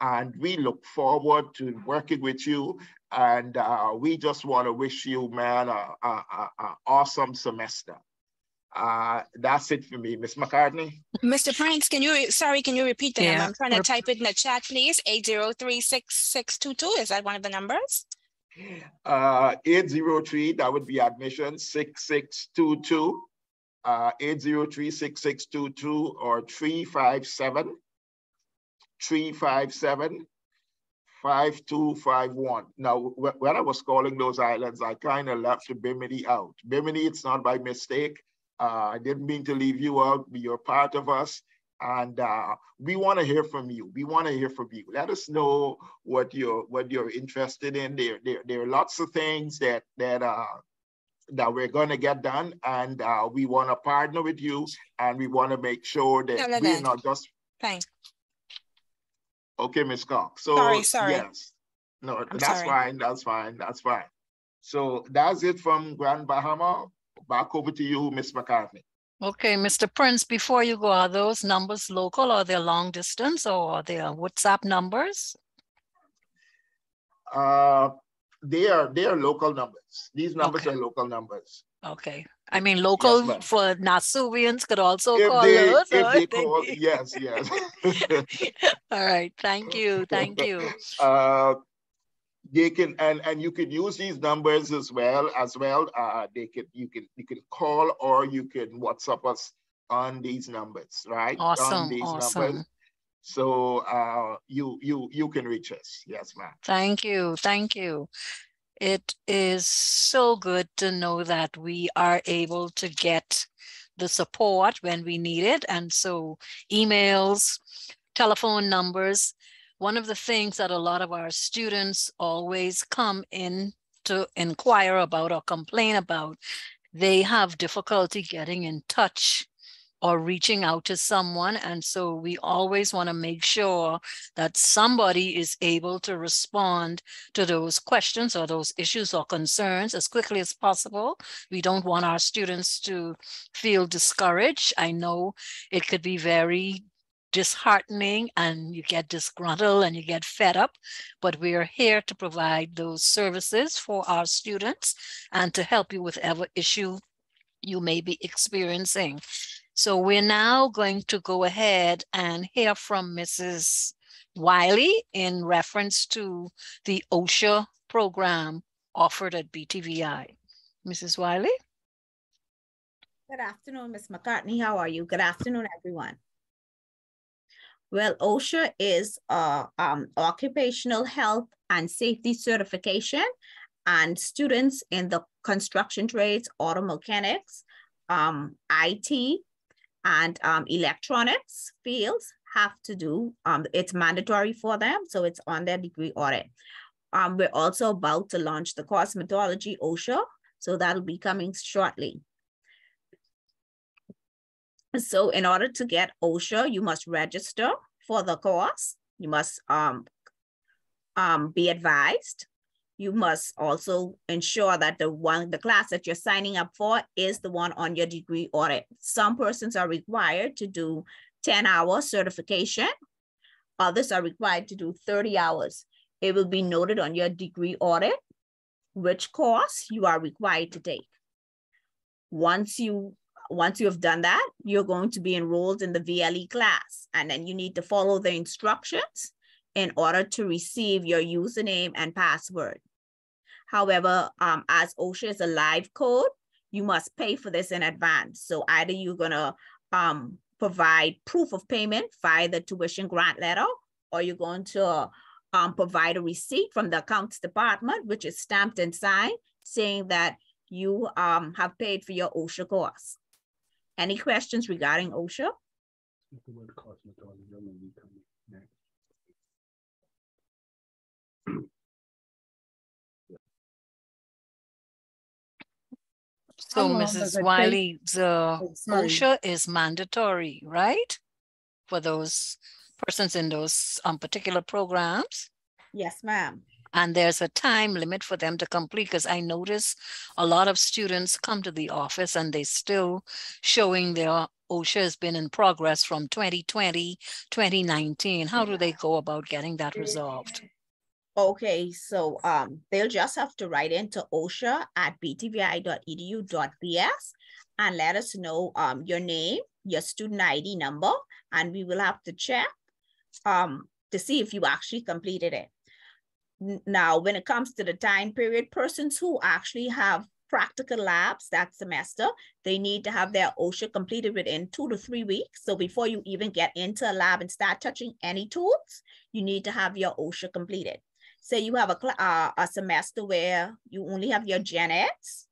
And we look forward to working with you and uh, we just want to wish you, man, an awesome semester. Uh, that's it for me. Miss McCartney? Mr. Prince, can you, sorry, can you repeat the yeah. number? I'm trying to type it in the chat, please. 803-6622, is that one of the numbers? Uh, 803, that would be admission, 6622. Uh, 803-6622 or 357 357 5251. Now, when I was calling those islands, I kind of left Bimini out. Bimini, it's not by mistake. Uh, I didn't mean to leave you out. You're part of us. And uh, we want to hear from you. We want to hear from you. Let us know what you're what you're interested in. There, there, there are lots of things that that uh, that we're going to get done, and uh, we want to partner with you, and we want to make sure that no, no, we're no. not just. Thanks. Okay, Ms. Cox. So sorry, sorry. yes. No, I'm that's sorry. fine. That's fine. That's fine. So that's it from Grand Bahama. Back over to you, Ms. McCartney. Okay, Mr. Prince, before you go, are those numbers local or they're long distance or are they WhatsApp numbers? Uh, they are they are local numbers. These numbers okay. are local numbers. Okay. I mean, local yes, for Nassauians could also call they. If they call, yes, yes. All right. Thank you. Thank you. Uh, they can and and you can use these numbers as well as well. Uh, they can you can you can call or you can WhatsApp us on these numbers, right? Awesome. On these awesome. numbers. So uh, you you you can reach us. Yes, ma'am. Thank you. Thank you. It is so good to know that we are able to get the support when we need it. And so emails, telephone numbers, one of the things that a lot of our students always come in to inquire about or complain about, they have difficulty getting in touch or reaching out to someone. And so we always want to make sure that somebody is able to respond to those questions or those issues or concerns as quickly as possible. We don't want our students to feel discouraged. I know it could be very disheartening and you get disgruntled and you get fed up, but we are here to provide those services for our students and to help you with whatever issue you may be experiencing. So we're now going to go ahead and hear from Mrs. Wiley in reference to the OSHA program offered at BTVI. Mrs. Wiley? Good afternoon, Ms. McCartney. How are you? Good afternoon, everyone. Well, OSHA is uh, um, occupational health and safety certification and students in the construction trades, auto mechanics, um, IT, and um, electronics fields have to do, um, it's mandatory for them, so it's on their degree audit. Um, we're also about to launch the cosmetology OSHA, so that'll be coming shortly. So in order to get OSHA, you must register for the course. You must um, um, be advised. You must also ensure that the one, the class that you're signing up for is the one on your degree audit. Some persons are required to do 10 hour certification. Others are required to do 30 hours. It will be noted on your degree audit which course you are required to take. Once you once you have done that, you're going to be enrolled in the VLE class, and then you need to follow the instructions in order to receive your username and password. However, um, as OSHA is a live code, you must pay for this in advance. So either you're gonna um, provide proof of payment via the tuition grant letter, or you're going to um, provide a receipt from the accounts department, which is stamped and signed, saying that you um, have paid for your OSHA course. Any questions regarding OSHA? So Mrs. Wiley, the Oh, OSHA is mandatory, right? For those persons in those um, particular programs? Yes, ma'am. And there's a time limit for them to complete because I notice a lot of students come to the office and they still showing their OSHA has been in progress from 2020, 2019. How do they go about getting that resolved? Okay, so um, they'll just have to write into OSHA at btvi.edu.bs and let us know um, your name, your student ID number, and we will have to check um, to see if you actually completed it. Now, when it comes to the time period, persons who actually have practical labs that semester, they need to have their OSHA completed within two to three weeks. So before you even get into a lab and start touching any tools, you need to have your OSHA completed. Say you have a, uh, a semester where you only have your Gen Eds,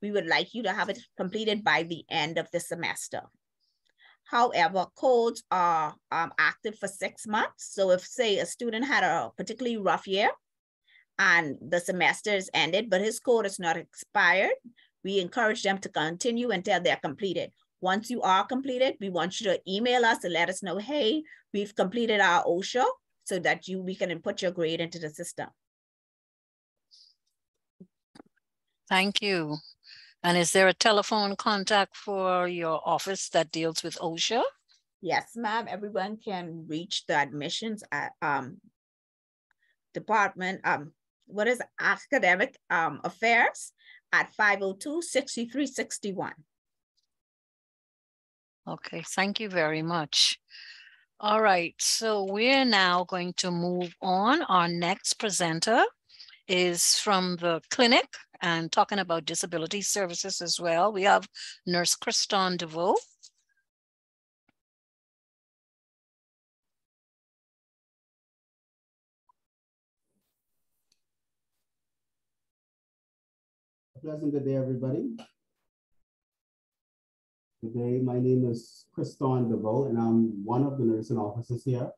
we would like you to have it completed by the end of the semester. However, codes are um, active for six months. So if say a student had a particularly rough year and the semester is ended, but his code is not expired, we encourage them to continue until they're completed. Once you are completed, we want you to email us and let us know, hey, we've completed our OSHA so that you we can input your grade into the system. Thank you. And is there a telephone contact for your office that deals with OSHA? Yes, ma'am. Everyone can reach the admissions at, um, department, um, what is academic um, affairs at 502-6361. Okay, thank you very much. All right, so we're now going to move on. Our next presenter is from the clinic and talking about disability services as well. We have Nurse Kriston DeVoe. A pleasant good day, everybody. Today, my name is Kriston DeVoe, and I'm one of the nursing officers here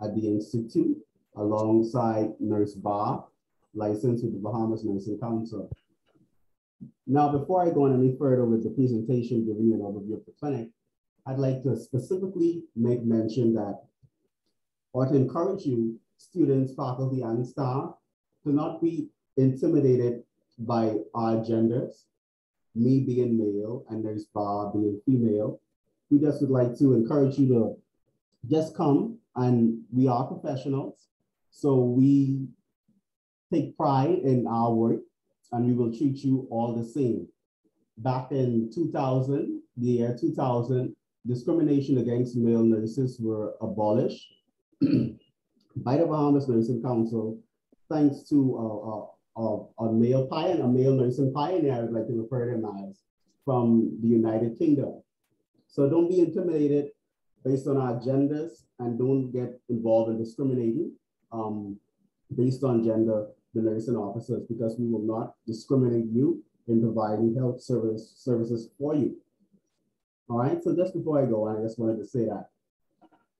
at the Institute alongside Nurse Bob, licensed with the Bahamas Nursing Council. Now, before I go on any further with the presentation, giving you an overview of the clinic, I'd like to specifically make mention that, or to encourage you, students, faculty, and staff, to not be intimidated by our genders, me being male and there's Bob being female. We just would like to encourage you to just come and we are professionals. So we take pride in our work and we will treat you all the same. Back in 2000, the year 2000, discrimination against male nurses were abolished by the Bahamas Nursing Council, thanks to a, a, a, a male pioneer, a male nursing pioneer, I would like to refer to him as, from the United Kingdom. So don't be intimidated based on our genders and don't get involved in discriminating um, based on gender the nursing officers because we will not discriminate you in providing health service services for you. All right, so just before I go, I just wanted to say that.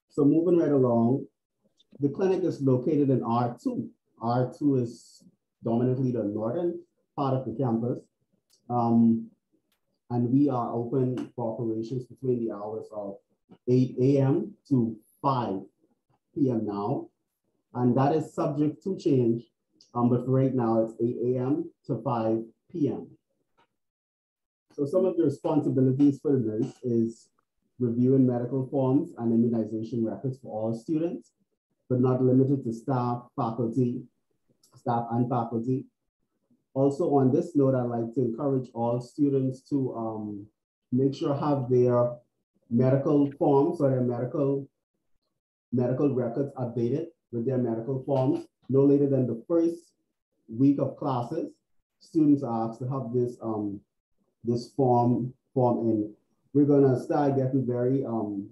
So moving right along, the clinic is located in R2. R2 is dominantly the northern part of the campus. Um, and we are open for operations between the hours of 8 a.m. to 5 p.m. now. And that is subject to change um, but for right now, it's 8 a.m. to 5 p.m. So some of the responsibilities for the nurse is reviewing medical forms and immunization records for all students, but not limited to staff, faculty, staff and faculty. Also on this note, I'd like to encourage all students to um, make sure have their medical forms or their medical medical records updated with their medical forms no later than the first week of classes, students are asked to have this um, this form form in. We're gonna start getting very um,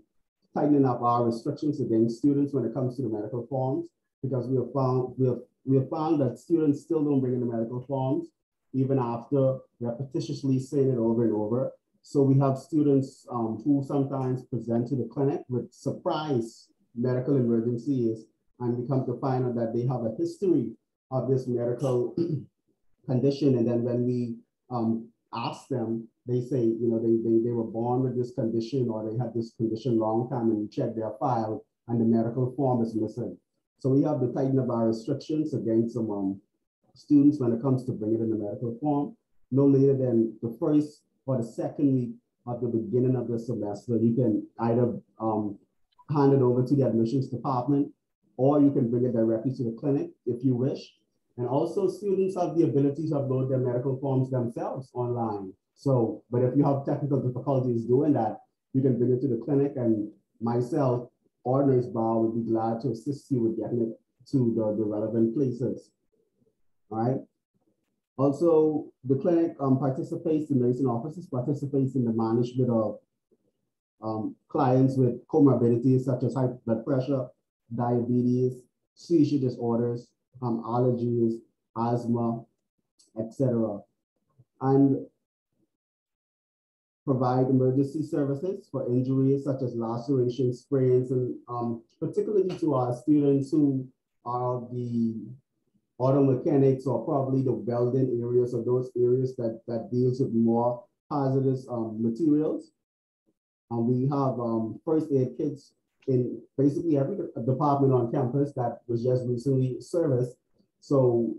tightening up our restrictions against students when it comes to the medical forms because we have found we have we have found that students still don't bring in the medical forms even after repetitiously saying it over and over. So we have students um, who sometimes present to the clinic with surprise medical emergencies and we come to find out that they have a history of this medical condition. And then when we um, ask them, they say, you know, they, they, they were born with this condition or they had this condition long time and you check their file and the medical form is missing. So we have to tighten up our restrictions against some um, students when it comes to bringing in the medical form. No later than the first or the second week of the beginning of the semester, you can either um, hand it over to the admissions department or you can bring it directly to the clinic if you wish. And also students have the ability to upload their medical forms themselves online. So, but if you have technical difficulties doing that, you can bring it to the clinic and myself or Nurse Bar would be glad to assist you with getting it to the, the relevant places. All right. Also, the clinic um, participates, the nursing offices participates in the management of um, clients with comorbidities such as high blood pressure, diabetes, seizure disorders, um, allergies, asthma, etc. And provide emergency services for injuries such as lacerations, sprains, and um, particularly to our students who are the auto mechanics or probably the welding areas or those areas that, that deals with more hazardous um, materials. And we have um, first aid kits in basically every department on campus that was just recently serviced. So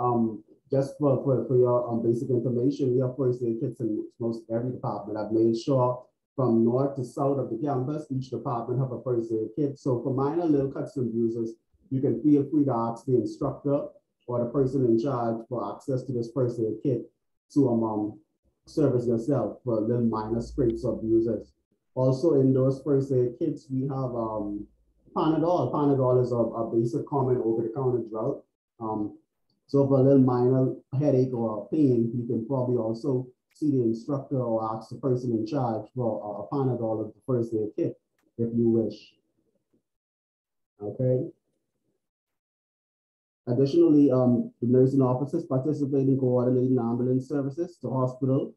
um, just for, for, for your um, basic information, we have first aid kits in most every department. I've made sure from north to south of the campus, each department have a first aid kit. So for minor little cuts and bruises, you can feel free to ask the instructor or the person in charge for access to this first aid kit to um, um service yourself for little minor scrapes or bruises. Also in those first aid kits, we have um, Panadol. Panadol is a, a basic common over-the-counter drug. Um, so for a little minor headache or pain, you can probably also see the instructor or ask the person in charge for a, Panadol of the first aid kit if you wish. Okay. Additionally, um, the nursing officers participate in coordinating ambulance services to hospital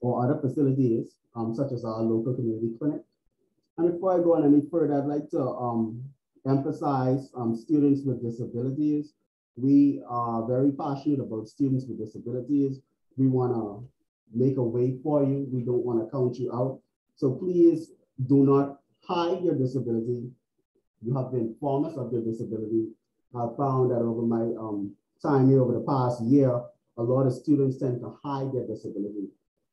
or other facilities, um, such as our local community clinic. And before I go on any further, I'd like to um, emphasize um, students with disabilities We are very passionate about students with disabilities. We want to make a way for you. We don't want to count you out. So please do not hide your disability. You have to inform us of your disability. I found that over my um, time here over the past year, a lot of students tend to hide their disability.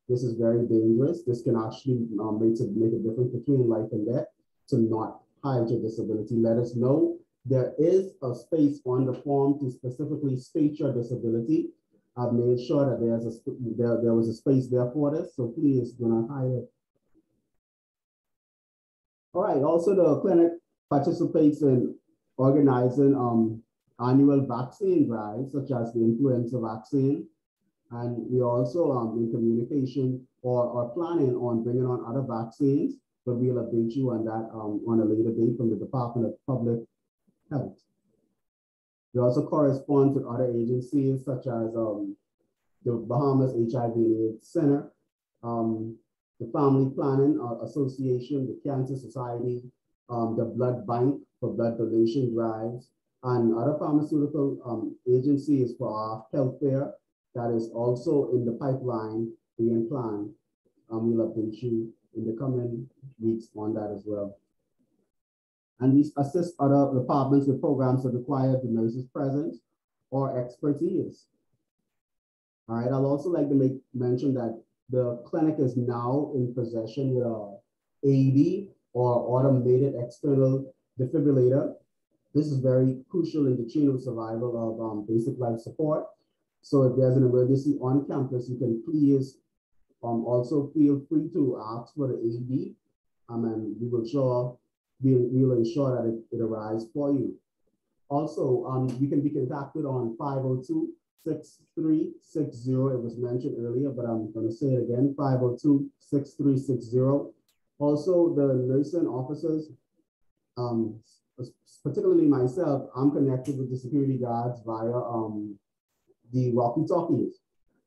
This is very dangerous. This can actually um, make, to make a difference between life and death to not hide your disability. Let us know. There is a space on the form to specifically state your disability. I've made sure that there's a there, there was a space there for this, so please do not hide it. All right, also the clinic participates in organizing um, annual vaccine drives, such as the influenza vaccine. And we also um, in communication or, or planning on bringing on other vaccines, but we'll update you on that um, on a later date from the Department of Public Health. We also correspond with other agencies such as um, the Bahamas HIV AIDS Center, um, the Family Planning Association, the Cancer Society, um, the Blood Bank for blood donation drives, and other pharmaceutical um, agencies for our health fair that is also in the pipeline being planned. Um, we'll update you in the coming weeks on that as well. And we assist other departments with programs that require the nurse's presence or expertise. All right, I'll also like to make mention that the clinic is now in possession with a AED or automated external defibrillator. This is very crucial in the chain of survival of um, basic life support. So if there's an emergency on campus, you can please um, also feel free to ask for the AED um, and we will sure we'll, we'll ensure that it, it arrives for you. Also, um, you can be contacted on 502 6360. It was mentioned earlier, but I'm going to say it again 502 6360. Also, the nursing officers, um, particularly myself, I'm connected with the security guards via um, the walkie talkies.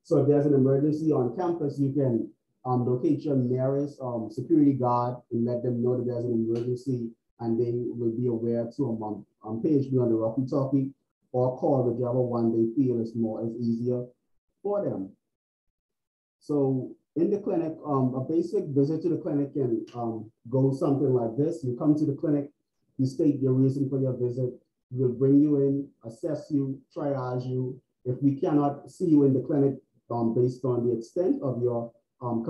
So if there's an emergency on campus, you can um, locate your nearest um, security guard and let them know that there's an emergency and they will be aware to um, um, page me on the walkie talkie or call whichever one they feel is more is easier for them. So in the clinic, um, a basic visit to the clinic can um, go something like this. You come to the clinic, you state your reason for your visit. We'll bring you in, assess you, triage you. If we cannot see you in the clinic um, based on the extent of your um,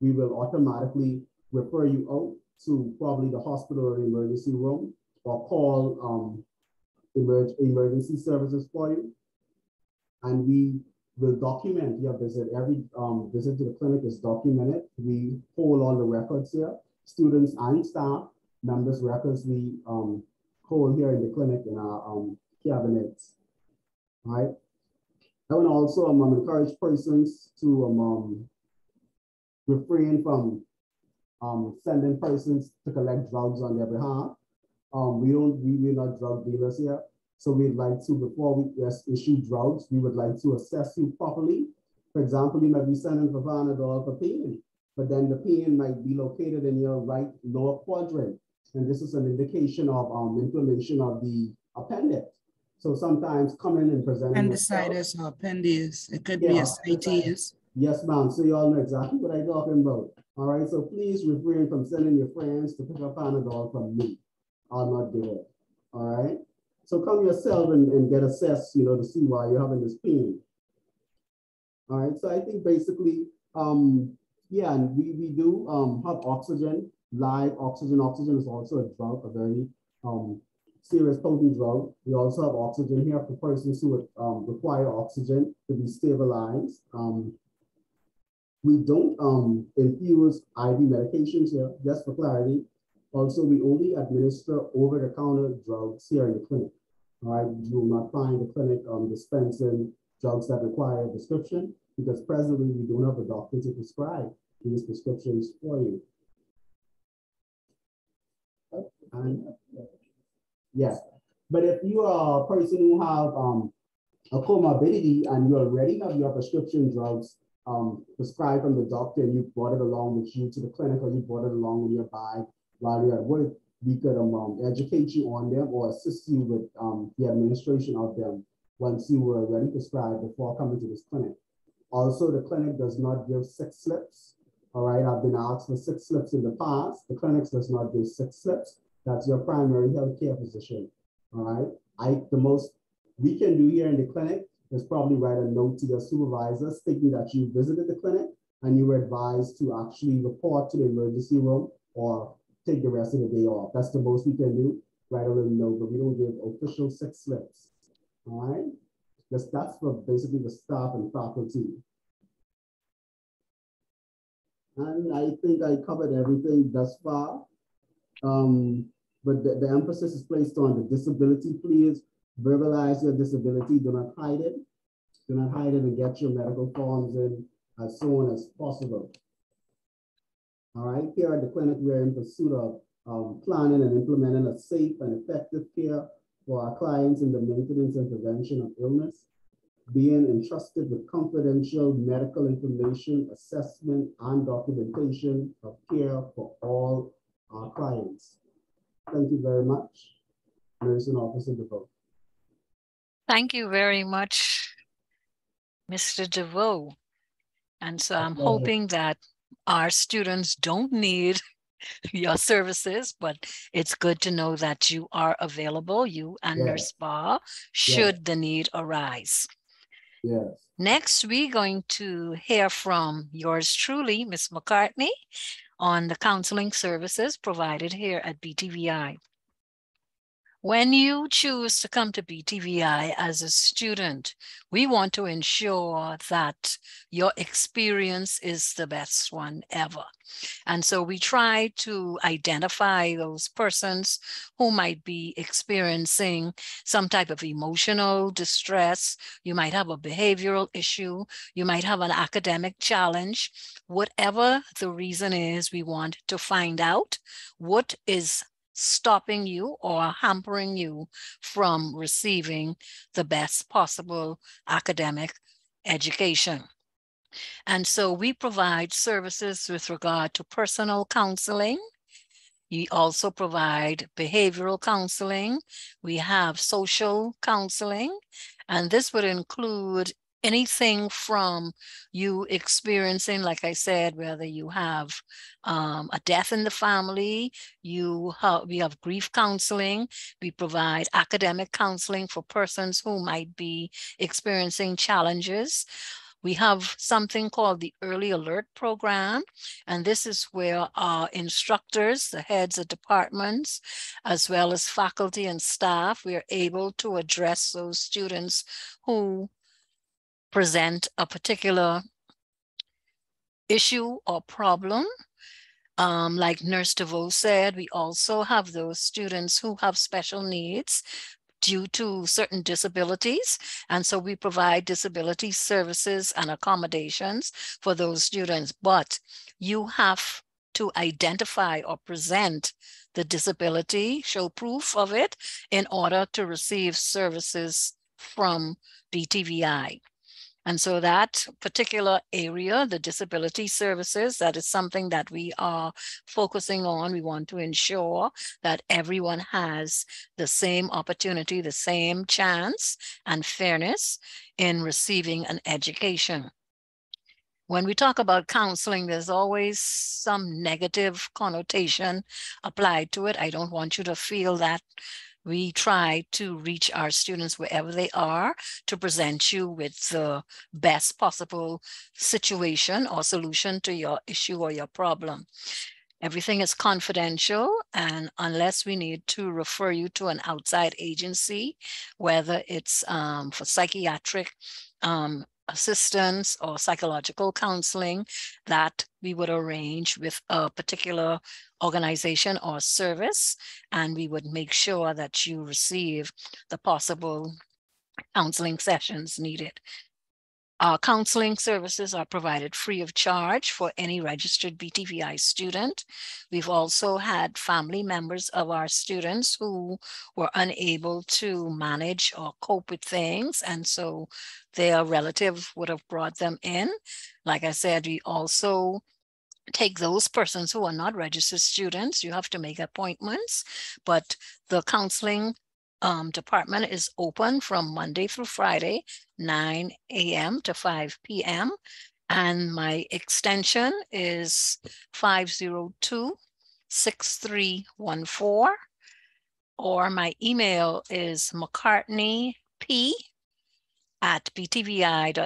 we will automatically refer you out to probably the hospital or the emergency room or call um, emerg emergency services for you. And we will document your visit. Every um, visit to the clinic is documented. We hold all the records here, students and staff, members' records we um, hold here in the clinic in our um, cabinets. Right. I want to also um, encourage persons to um, refrain from um, sending persons to collect drugs on their behalf. Um, we don't, we, we're not drug dealers here. So we'd like to, before we issue drugs, we would like to assess you properly. For example, you might be sending for Panadol for pain, but then the pain might be located in your right lower quadrant. And this is an indication of um, inflammation of the appendix. So sometimes coming and presenting. Appendicitis or appendix, it could yeah. be ascites. Yes, ma'am. So you all know exactly what I'm talking about. All right. So please refrain from sending your friends to pick up Panadol from me. I'll not do it. All right. So come yourself and, and get assessed, you know, to see why you're having this pain. All right. So I think basically, um, yeah, and we, we do um, have oxygen, live oxygen. Oxygen is also a drug, a very um, serious potent drug. We also have oxygen here for persons who would, um, require oxygen to be stabilized. Um, we don't um, infuse IV medications here, just for clarity. Also, we only administer over-the-counter drugs here in the clinic. All right, you will not find the clinic um, dispensing drugs that require a prescription because presently we don't have a doctor to prescribe these prescriptions for you. And yes, but if you are a person who have um, a comorbidity and you already have your prescription drugs um, prescribed from the doctor and you brought it along with you to the clinic or you brought it along in your bag while you're at work, we could um, um, educate you on them or assist you with um, the administration of them once you were already prescribed before coming to this clinic. Also, the clinic does not give sick slips. All right, I've been asked for sick slips in the past. The clinic does not give sick slips. That's your primary healthcare physician. All right, I the most we can do here in the clinic is probably write a note to your supervisor stating that you visited the clinic and you were advised to actually report to the emergency room or take the rest of the day off. That's the most we can do. Write a little note, but we don't give official sick slips. All right. That's, that's for basically the staff and faculty. And I think I covered everything thus far. Um, but the, the emphasis is placed on the disability. Please verbalize your disability. Do not hide it. Do not hide it and get your medical forms in as soon as possible. All right, here at the clinic, we're in pursuit of um, planning and implementing a safe and effective care for our clients in the maintenance and prevention of illness, being entrusted with confidential medical information, assessment, and documentation of care for all our clients. Thank you very much. Nursing Officer DeVoe. Thank you very much, Mr. DeVoe. And so I'm hoping that our students don't need your services, but it's good to know that you are available, you and yeah. Nurse Bar, should yeah. the need arise. Yes. Next, we're going to hear from yours truly, Ms. McCartney, on the counseling services provided here at BTVI. When you choose to come to BTVI as a student, we want to ensure that your experience is the best one ever. And so we try to identify those persons who might be experiencing some type of emotional distress. You might have a behavioral issue. You might have an academic challenge. Whatever the reason is, we want to find out what is stopping you or hampering you from receiving the best possible academic education. And so we provide services with regard to personal counseling. We also provide behavioral counseling. We have social counseling, and this would include anything from you experiencing, like I said, whether you have um, a death in the family, you have, we have grief counseling, we provide academic counseling for persons who might be experiencing challenges. We have something called the Early Alert Program, and this is where our instructors, the heads of departments, as well as faculty and staff, we are able to address those students who present a particular issue or problem. Um, like Nurse DeVoe said, we also have those students who have special needs due to certain disabilities. And so we provide disability services and accommodations for those students. But you have to identify or present the disability, show proof of it in order to receive services from BTVI. And so that particular area, the disability services, that is something that we are focusing on. We want to ensure that everyone has the same opportunity, the same chance and fairness in receiving an education. When we talk about counseling, there's always some negative connotation applied to it. I don't want you to feel that we try to reach our students wherever they are to present you with the best possible situation or solution to your issue or your problem. Everything is confidential and unless we need to refer you to an outside agency, whether it's um, for psychiatric um, assistance or psychological counseling that we would arrange with a particular organization or service, and we would make sure that you receive the possible counseling sessions needed. Our counseling services are provided free of charge for any registered BTVI student. We've also had family members of our students who were unable to manage or cope with things. And so their relative would have brought them in. Like I said, we also take those persons who are not registered students. You have to make appointments, but the counseling um, department is open from Monday through Friday, 9 a.m. to 5 p.m. And my extension is 502 6314. Or my email is McCartney P at btvi.edu.bs.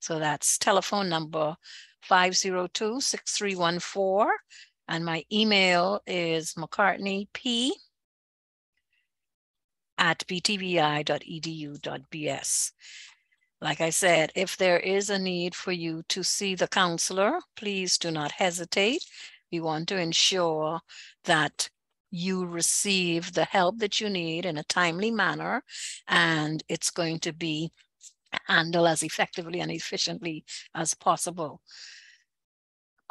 So that's telephone number 502-6314. And my email is mccartneyp at btvi.edu.bs. Like I said, if there is a need for you to see the counselor, please do not hesitate. We want to ensure that you receive the help that you need in a timely manner, and it's going to be handled as effectively and efficiently as possible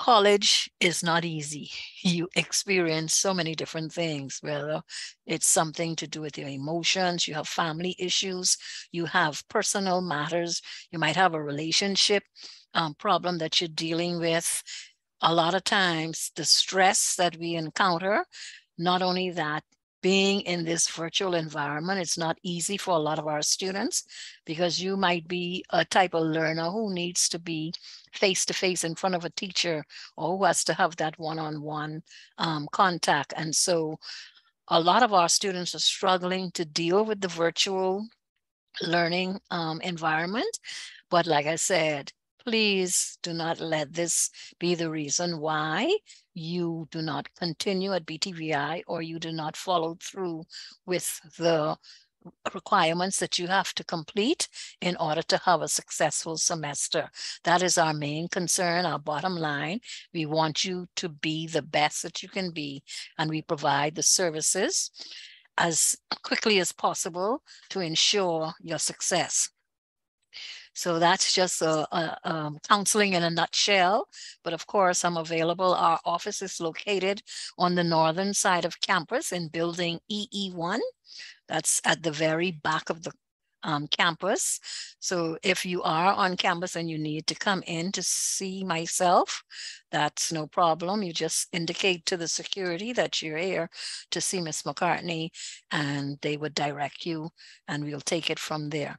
college is not easy. You experience so many different things, whether it's something to do with your emotions, you have family issues, you have personal matters, you might have a relationship um, problem that you're dealing with. A lot of times, the stress that we encounter, not only that, being in this virtual environment, it's not easy for a lot of our students because you might be a type of learner who needs to be face to face in front of a teacher or who has to have that one-on-one um, contact. And so a lot of our students are struggling to deal with the virtual learning um, environment. But like I said, please do not let this be the reason why you do not continue at BTVI or you do not follow through with the requirements that you have to complete in order to have a successful semester. That is our main concern, our bottom line. We want you to be the best that you can be, and we provide the services as quickly as possible to ensure your success. So that's just a, a, a, um, counseling in a nutshell. But of course, I'm available. Our office is located on the northern side of campus in building EE1. That's at the very back of the um, campus. So if you are on campus and you need to come in to see myself, that's no problem. You just indicate to the security that you're here to see Miss McCartney and they would direct you and we'll take it from there.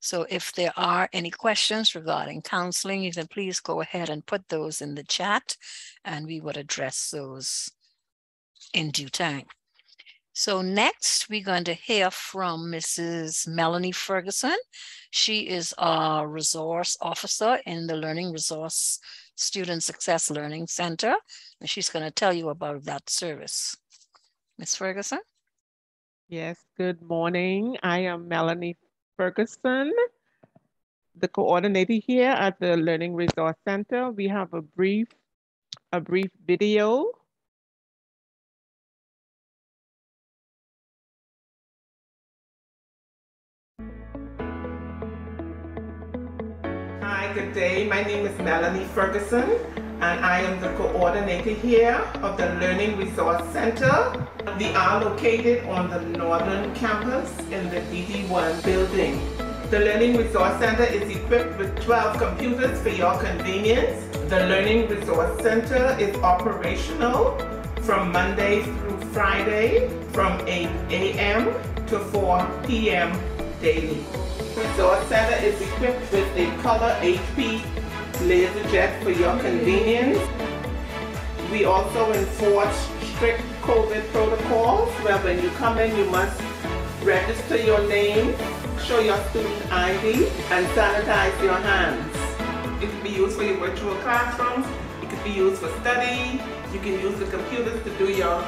So if there are any questions regarding counseling, you can please go ahead and put those in the chat and we would address those in due time. So next, we're going to hear from Mrs. Melanie Ferguson. She is a resource officer in the Learning Resource Student Success Learning Center, and she's going to tell you about that service. Ms. Ferguson? Yes, good morning. I am Melanie Ferguson, the coordinator here at the Learning Resource Center. We have a brief, a brief video. Good day. My name is Melanie Ferguson and I am the coordinator here of the Learning Resource Center. We are located on the northern campus in the DD1 building. The Learning Resource Center is equipped with 12 computers for your convenience. The Learning Resource Center is operational from Monday through Friday from 8 a.m. to 4 p.m. daily. Resource Center is equipped with a color HP LaserJet for your convenience. We also enforce strict COVID protocols where when you come in you must register your name, show your student ID, and sanitize your hands. It can be used for your virtual classrooms, it can be used for study, you can use the computers to do your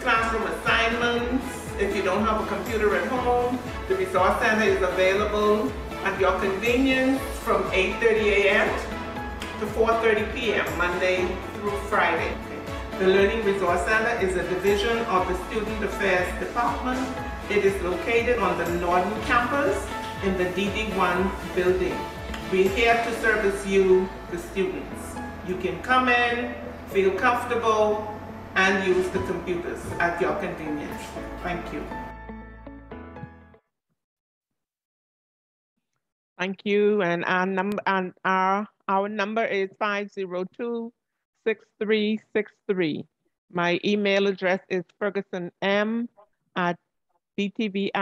classroom assignments. If you don't have a computer at home, the Resource Center is available at your convenience from 8.30 a.m. to 4.30 p.m. Monday through Friday. The Learning Resource Center is a division of the Student Affairs Department. It is located on the Northern campus in the DD1 building. We're here to service you, the students. You can come in, feel comfortable, and use the computers at your convenience. Thank you. Thank you. And our number and our our number is 502-6363. My email address is fergusonm at btvi.edu.bs.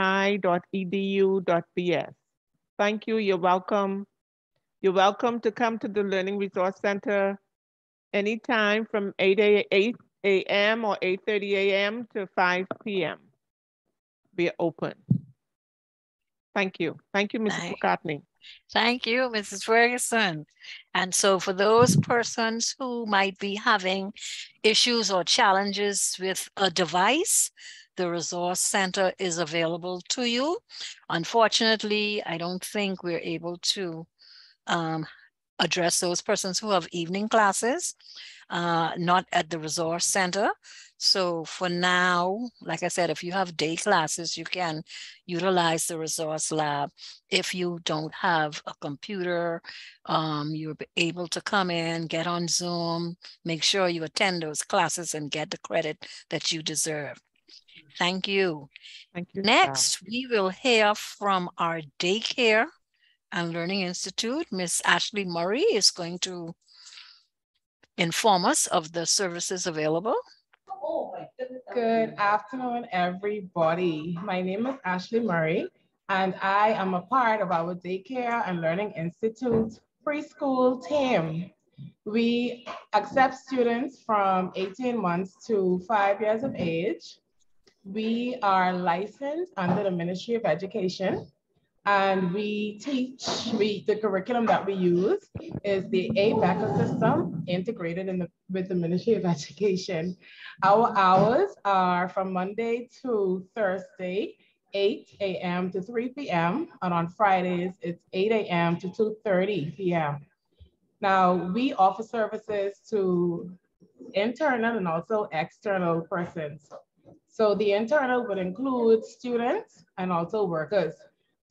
Thank you. You're welcome. You're welcome to come to the Learning Resource Center anytime from 8 a.m. or 8.30 a.m. to 5 p.m. We're open. Thank you. Thank you, Mrs. Thank, McCartney. Thank you, Mrs. Ferguson. And so for those persons who might be having issues or challenges with a device, the resource center is available to you. Unfortunately, I don't think we're able to um, address those persons who have evening classes, uh, not at the resource center. So for now, like I said, if you have day classes, you can utilize the resource lab. If you don't have a computer, um, you're able to come in, get on Zoom, make sure you attend those classes and get the credit that you deserve. Thank you. Thank you. Next, we will hear from our daycare and learning institute. Miss Ashley Murray is going to inform us of the services available. Good afternoon, everybody. My name is Ashley Murray, and I am a part of our Daycare and Learning Institute preschool team. We accept students from 18 months to five years of age. We are licensed under the Ministry of Education and we teach, we, the curriculum that we use is the ABECA system integrated in the, with the Ministry of Education. Our hours are from Monday to Thursday, 8 a.m. to 3 p.m. And on Fridays, it's 8 a.m. to 2.30 p.m. Now, we offer services to internal and also external persons. So the internal would include students and also workers.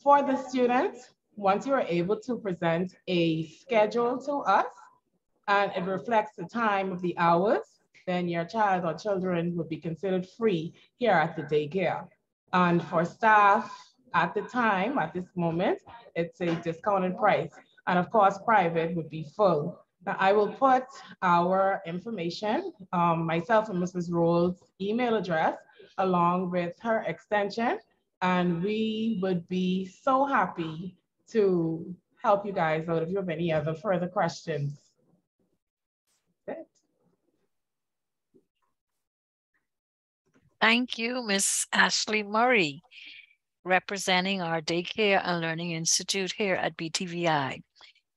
For the students, once you are able to present a schedule to us and it reflects the time of the hours, then your child or children will be considered free here at the daycare. And for staff at the time, at this moment, it's a discounted price. And of course, private would be full. Now, I will put our information, um, myself and Mrs. Rolle's email address, along with her extension and we would be so happy to help you guys out if you have any other further questions. Thank you, Miss Ashley Murray, representing our Daycare and Learning Institute here at BTVI.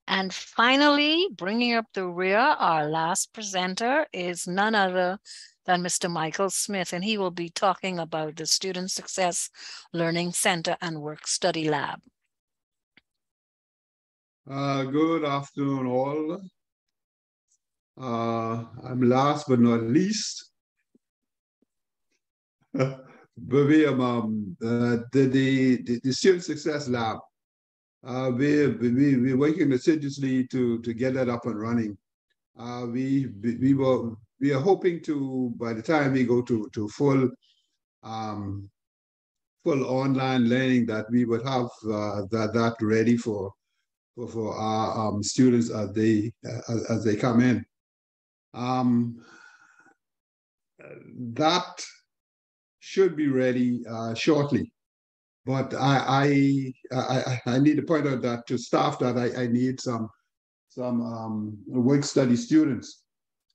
And finally, bringing up the rear, our last presenter is none other than Mr. Michael Smith, and he will be talking about the Student Success Learning Center and Work Study Lab. Uh, good afternoon, all. Uh, I'm last but not least. we um, uh, the, the, the Student Success Lab. Uh, we, we, we're working assiduously to, to get that up and running. Uh, we, we were we are hoping to, by the time we go to, to full, um, full online learning, that we would have uh, that, that ready for, for, for our um, students as they, as, as they come in. Um, that should be ready uh, shortly. But I, I, I, I, need to point out that to staff that I, I need some, some um, work study students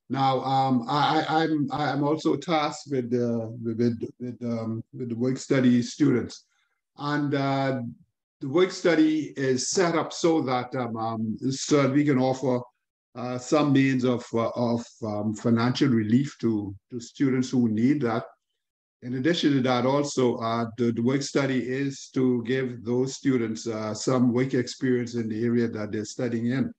now, um, I, I'm I'm also tasked with uh, with with, um, with the work study students, and uh, the work study is set up so that um, um so that we can offer uh, some means of uh, of um, financial relief to to students who need that. In addition to that, also uh, the, the work study is to give those students uh, some work experience in the area that they're studying in.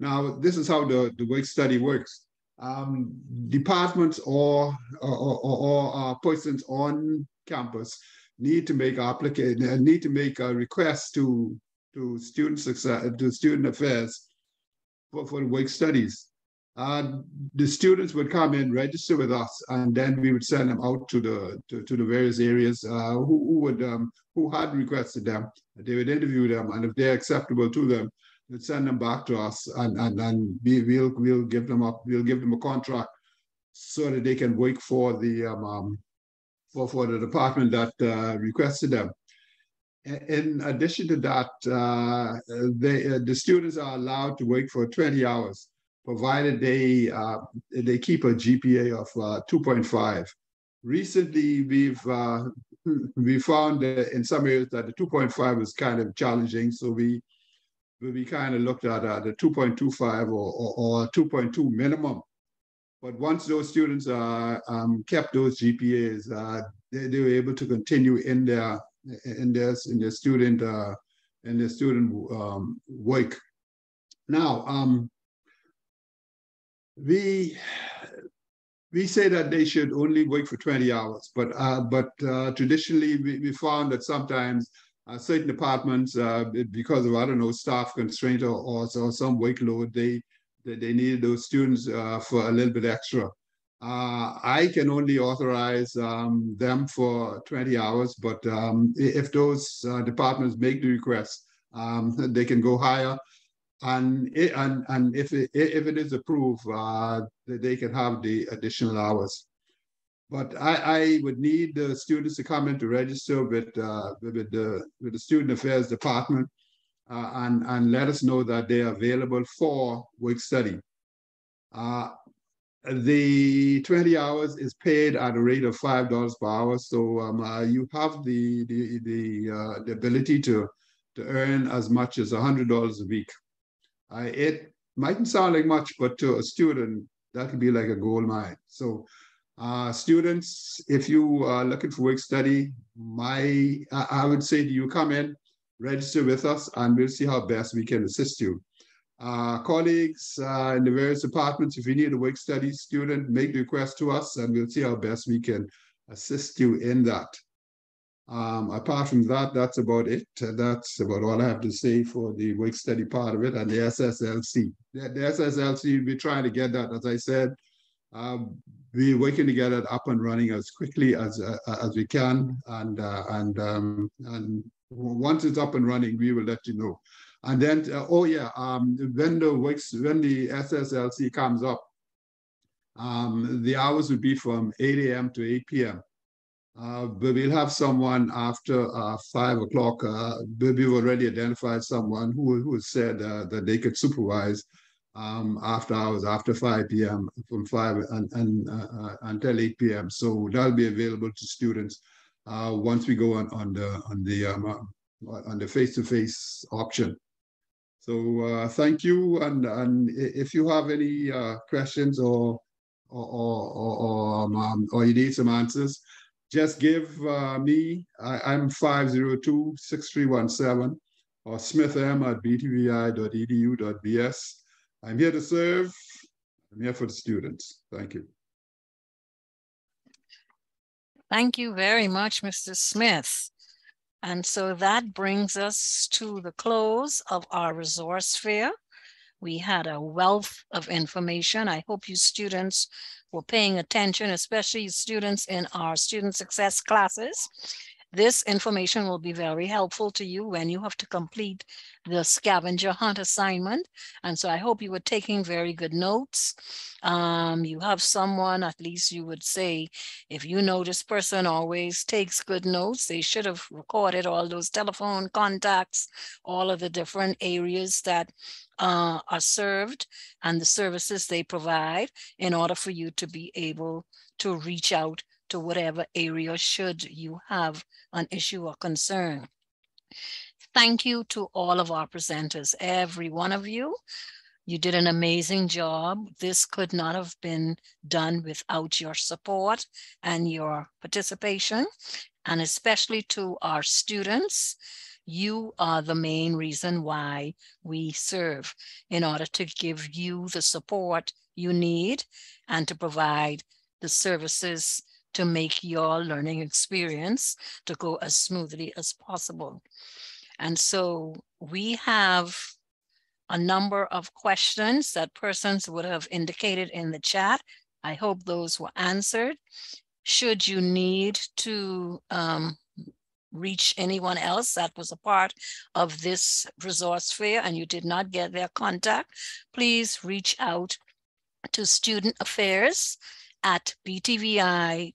Now, this is how the, the work study works um, departments or, or, or, or uh, persons on campus need to make application need to make a request to to student success to student affairs for, for work studies. Uh, the students would come in, register with us, and then we would send them out to the to, to the various areas uh, who, who would um, who had requested them. They would interview them, and if they're acceptable to them, send them back to us and, and, and we, will we'll give them up, we'll give them a contract so that they can work for the um, um, for, for the department that uh, requested them. In addition to that, uh, they, uh, the students are allowed to work for 20 hours, provided they uh, they keep a GPA of uh, 2.5. Recently, we've uh, we found in some areas that the 2.5 was kind of challenging, so we we kind of looked at the 2.25 or, or, or 2.2 minimum but once those students uh, um, kept those GPAs, uh, they, they, were able to continue in their in their in their student uh, in their student um, work. Now, um, we we say that they should only work for 20 hours, but uh, but uh, traditionally we, we found that sometimes uh, certain departments, uh, because of I don't know staff constraint or, or, or some workload, they they, they needed those students uh, for a little bit extra. Uh, I can only authorize um, them for 20 hours, but um, if those uh, departments make the request, um, they can go higher. And, it, and, and if, it, if it is approved, uh, they can have the additional hours. But I, I would need the students to come in to register with, uh, with, the, with the Student Affairs Department uh, and, and let us know that they are available for work study. Uh, the 20 hours is paid at a rate of $5 per hour. So um, uh, you have the, the, the, uh, the ability to, to earn as much as $100 a week. it mightn't sound like much, but to a student, that could be like a gold mine. So uh, students, if you are looking for work study, my I, would say you, come in, register with us and we'll see how best we can assist you. Uh, colleagues uh, in the various departments, if you need a work study student, make the request to us and we'll see how best we can assist you in that. Um, apart from that, that's about it. That's about all I have to say for the work study part of it and the SSLC. The, the SSLC, we're trying to get that, as I said, um, we're working to get it up and running as quickly as uh, as we can, and uh, and um, and once it's up and running, we will let you know. And then, uh, oh yeah, um, when the works, when the SSLC comes up, um, the hours would be from 8 a.m. to 8 p.m. Uh, but we'll have someone after uh, five o'clock. Uh, we've already identified someone who, who said uh, that they could supervise um, after hours, after 5 p.m. from 5 and, and uh, until 8 p.m. So that'll be available to students uh, once we go on on the on the um, uh, on the face-to-face -face option. So uh, thank you, and and if you have any uh, questions or or or, or, um, um or, you need some answers, just give uh, me. I, am 502-6317 or smithm at btvi.edu.bs. I'm here to serve. I'm here for the students. Thank you. Thank you very much, Mr. Smith. And so that brings us to the close of our resource fair. We had a wealth of information. I hope you students were paying attention, especially students in our student success classes. This information will be very helpful to you when you have to complete the scavenger hunt assignment. And so I hope you were taking very good notes. Um, you have someone, at least you would say, if you know this person always takes good notes, they should have recorded all those telephone contacts, all of the different areas that uh, are served and the services they provide in order for you to be able to reach out to whatever area should you have an issue or concern. Thank you to all of our presenters, every one of you. You did an amazing job. This could not have been done without your support and your participation, and especially to our students. You are the main reason why we serve in order to give you the support you need and to provide the services to make your learning experience to go as smoothly as possible. And so we have a number of questions that persons would have indicated in the chat. I hope those were answered. Should you need to um, reach anyone else that was a part of this resource fair and you did not get their contact, please reach out to Student Affairs at btvi.edu.bs.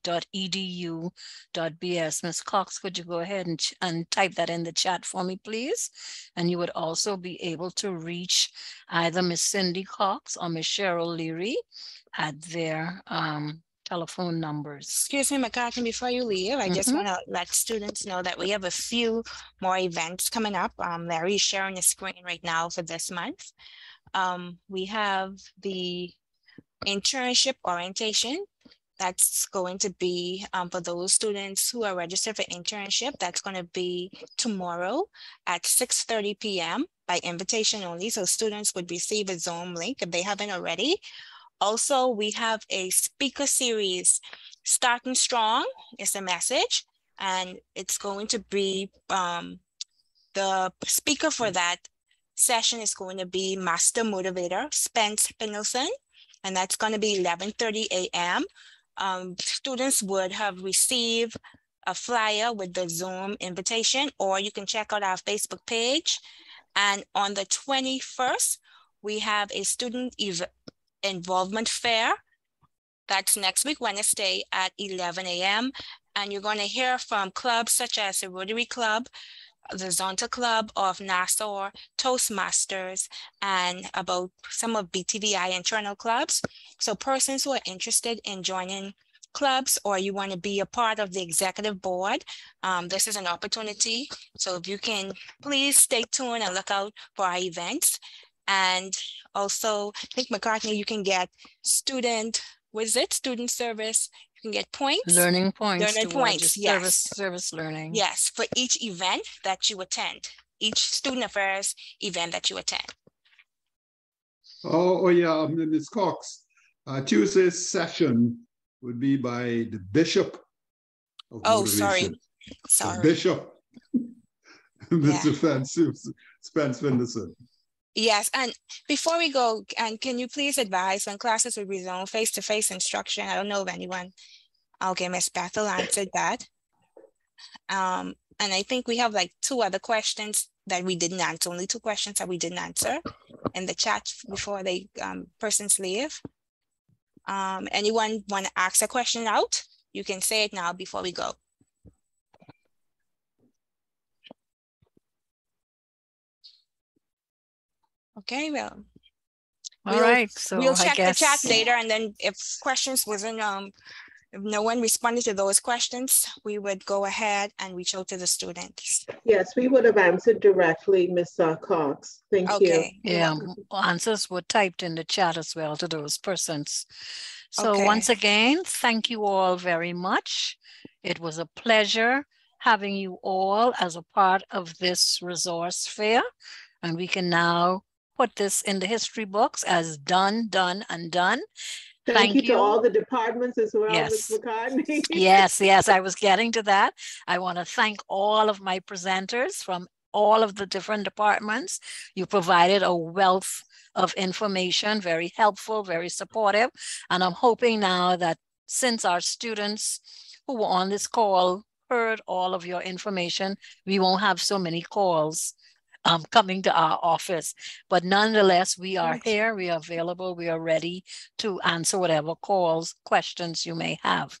Ms. Cox, could you go ahead and, and type that in the chat for me, please? And you would also be able to reach either Miss Cindy Cox or Miss Cheryl Leary at their um, telephone numbers. Excuse me, McCartney, before you leave, I just Mhm. want to let students know that we have a few more events coming up. Um, Larry is sharing the screen right now for this month. Um, we have the internship orientation. That's going to be um, for those students who are registered for internship. That's going to be tomorrow at 6:30 PM by invitation only. So students would receive a Zoom link if they haven't already. Also, we have a speaker series, Starting Strong is the message. And it's going to be, um, the speaker for that session is going to be Master Motivator Spence Finlayson. And that's going to be 11:30 a.m. Um, students would have received a flyer with the Zoom invitation, or you can check out our Facebook page. And on the 21st, we have a student ev- involvement fair. That's next week, Wednesday at 11 a.m. And you're going to hear from clubs such as the Rotary Club, the Zonta Club of Nassau, Toastmasters, and about some of BTVI internal clubs. So persons who are interested in joining clubs or you want to be a part of the executive board, um, this is an opportunity. So if you can, please stay tuned and look out for our events. And also, I think McCartney, you can get student, was it student service? You can get points. Learning points. Learning points, your Service, yes. service learning. Yes, for each event that you attend, each student affairs event that you attend. Oh, oh yeah, um, Ms. Cox. Uh, Tuesday's session would be by the Bishop. of Oh, sorry, Motivation. The sorry. Bishop. Mr. Spence, Spence Finlayson. Yes, and before we go, and can you please advise when classes will resume face-to-face instruction? I don't know if anyone, okay, Miss Bethel answered that. Um, and I think we have like two other questions that we didn't answer, only two questions that we didn't answer in the chat before they, um, persons leave. Um, anyone want to ask a question out? You can say it now before we go. Okay, well. All we'll- right, so We'll I check the chat later and then if questions wasn't, um, if no one responded to those questions, we would go ahead and reach out to the students. Yes, we would have answered directly, Ms. uh, Cox. Thank you. Okay. Yeah, answers were typed in the chat as well to those persons. So Okay. once again, thank you all very much. It was a pleasure having you all as a part of this resource fair. And we can now put this in the history books as done, done, and done. Thank you to all the departments as well, Yes. Ms. McCartney. Yes, yes, I was getting to that. I want to thank all of my presenters from all of the different departments. You provided a wealth of information, very helpful, very supportive. And I'm hoping now that since our students who were on this call heard all of your information, we won't have so many calls um, coming to our office. But nonetheless, we are here, we are available, we are ready to answer whatever calls, questions you may have.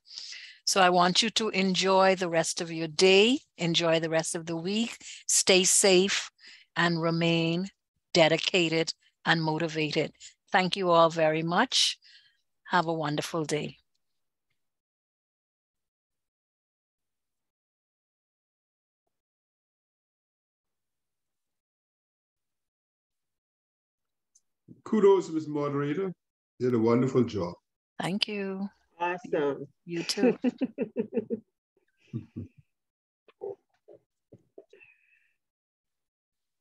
So I want you to enjoy the rest of your day, enjoy the rest of the week, stay safe, and remain dedicated and motivated. Thank you all very much. Have a wonderful day. Kudos, to Ms. Moderator. You did a wonderful job. Thank you. Awesome. You too.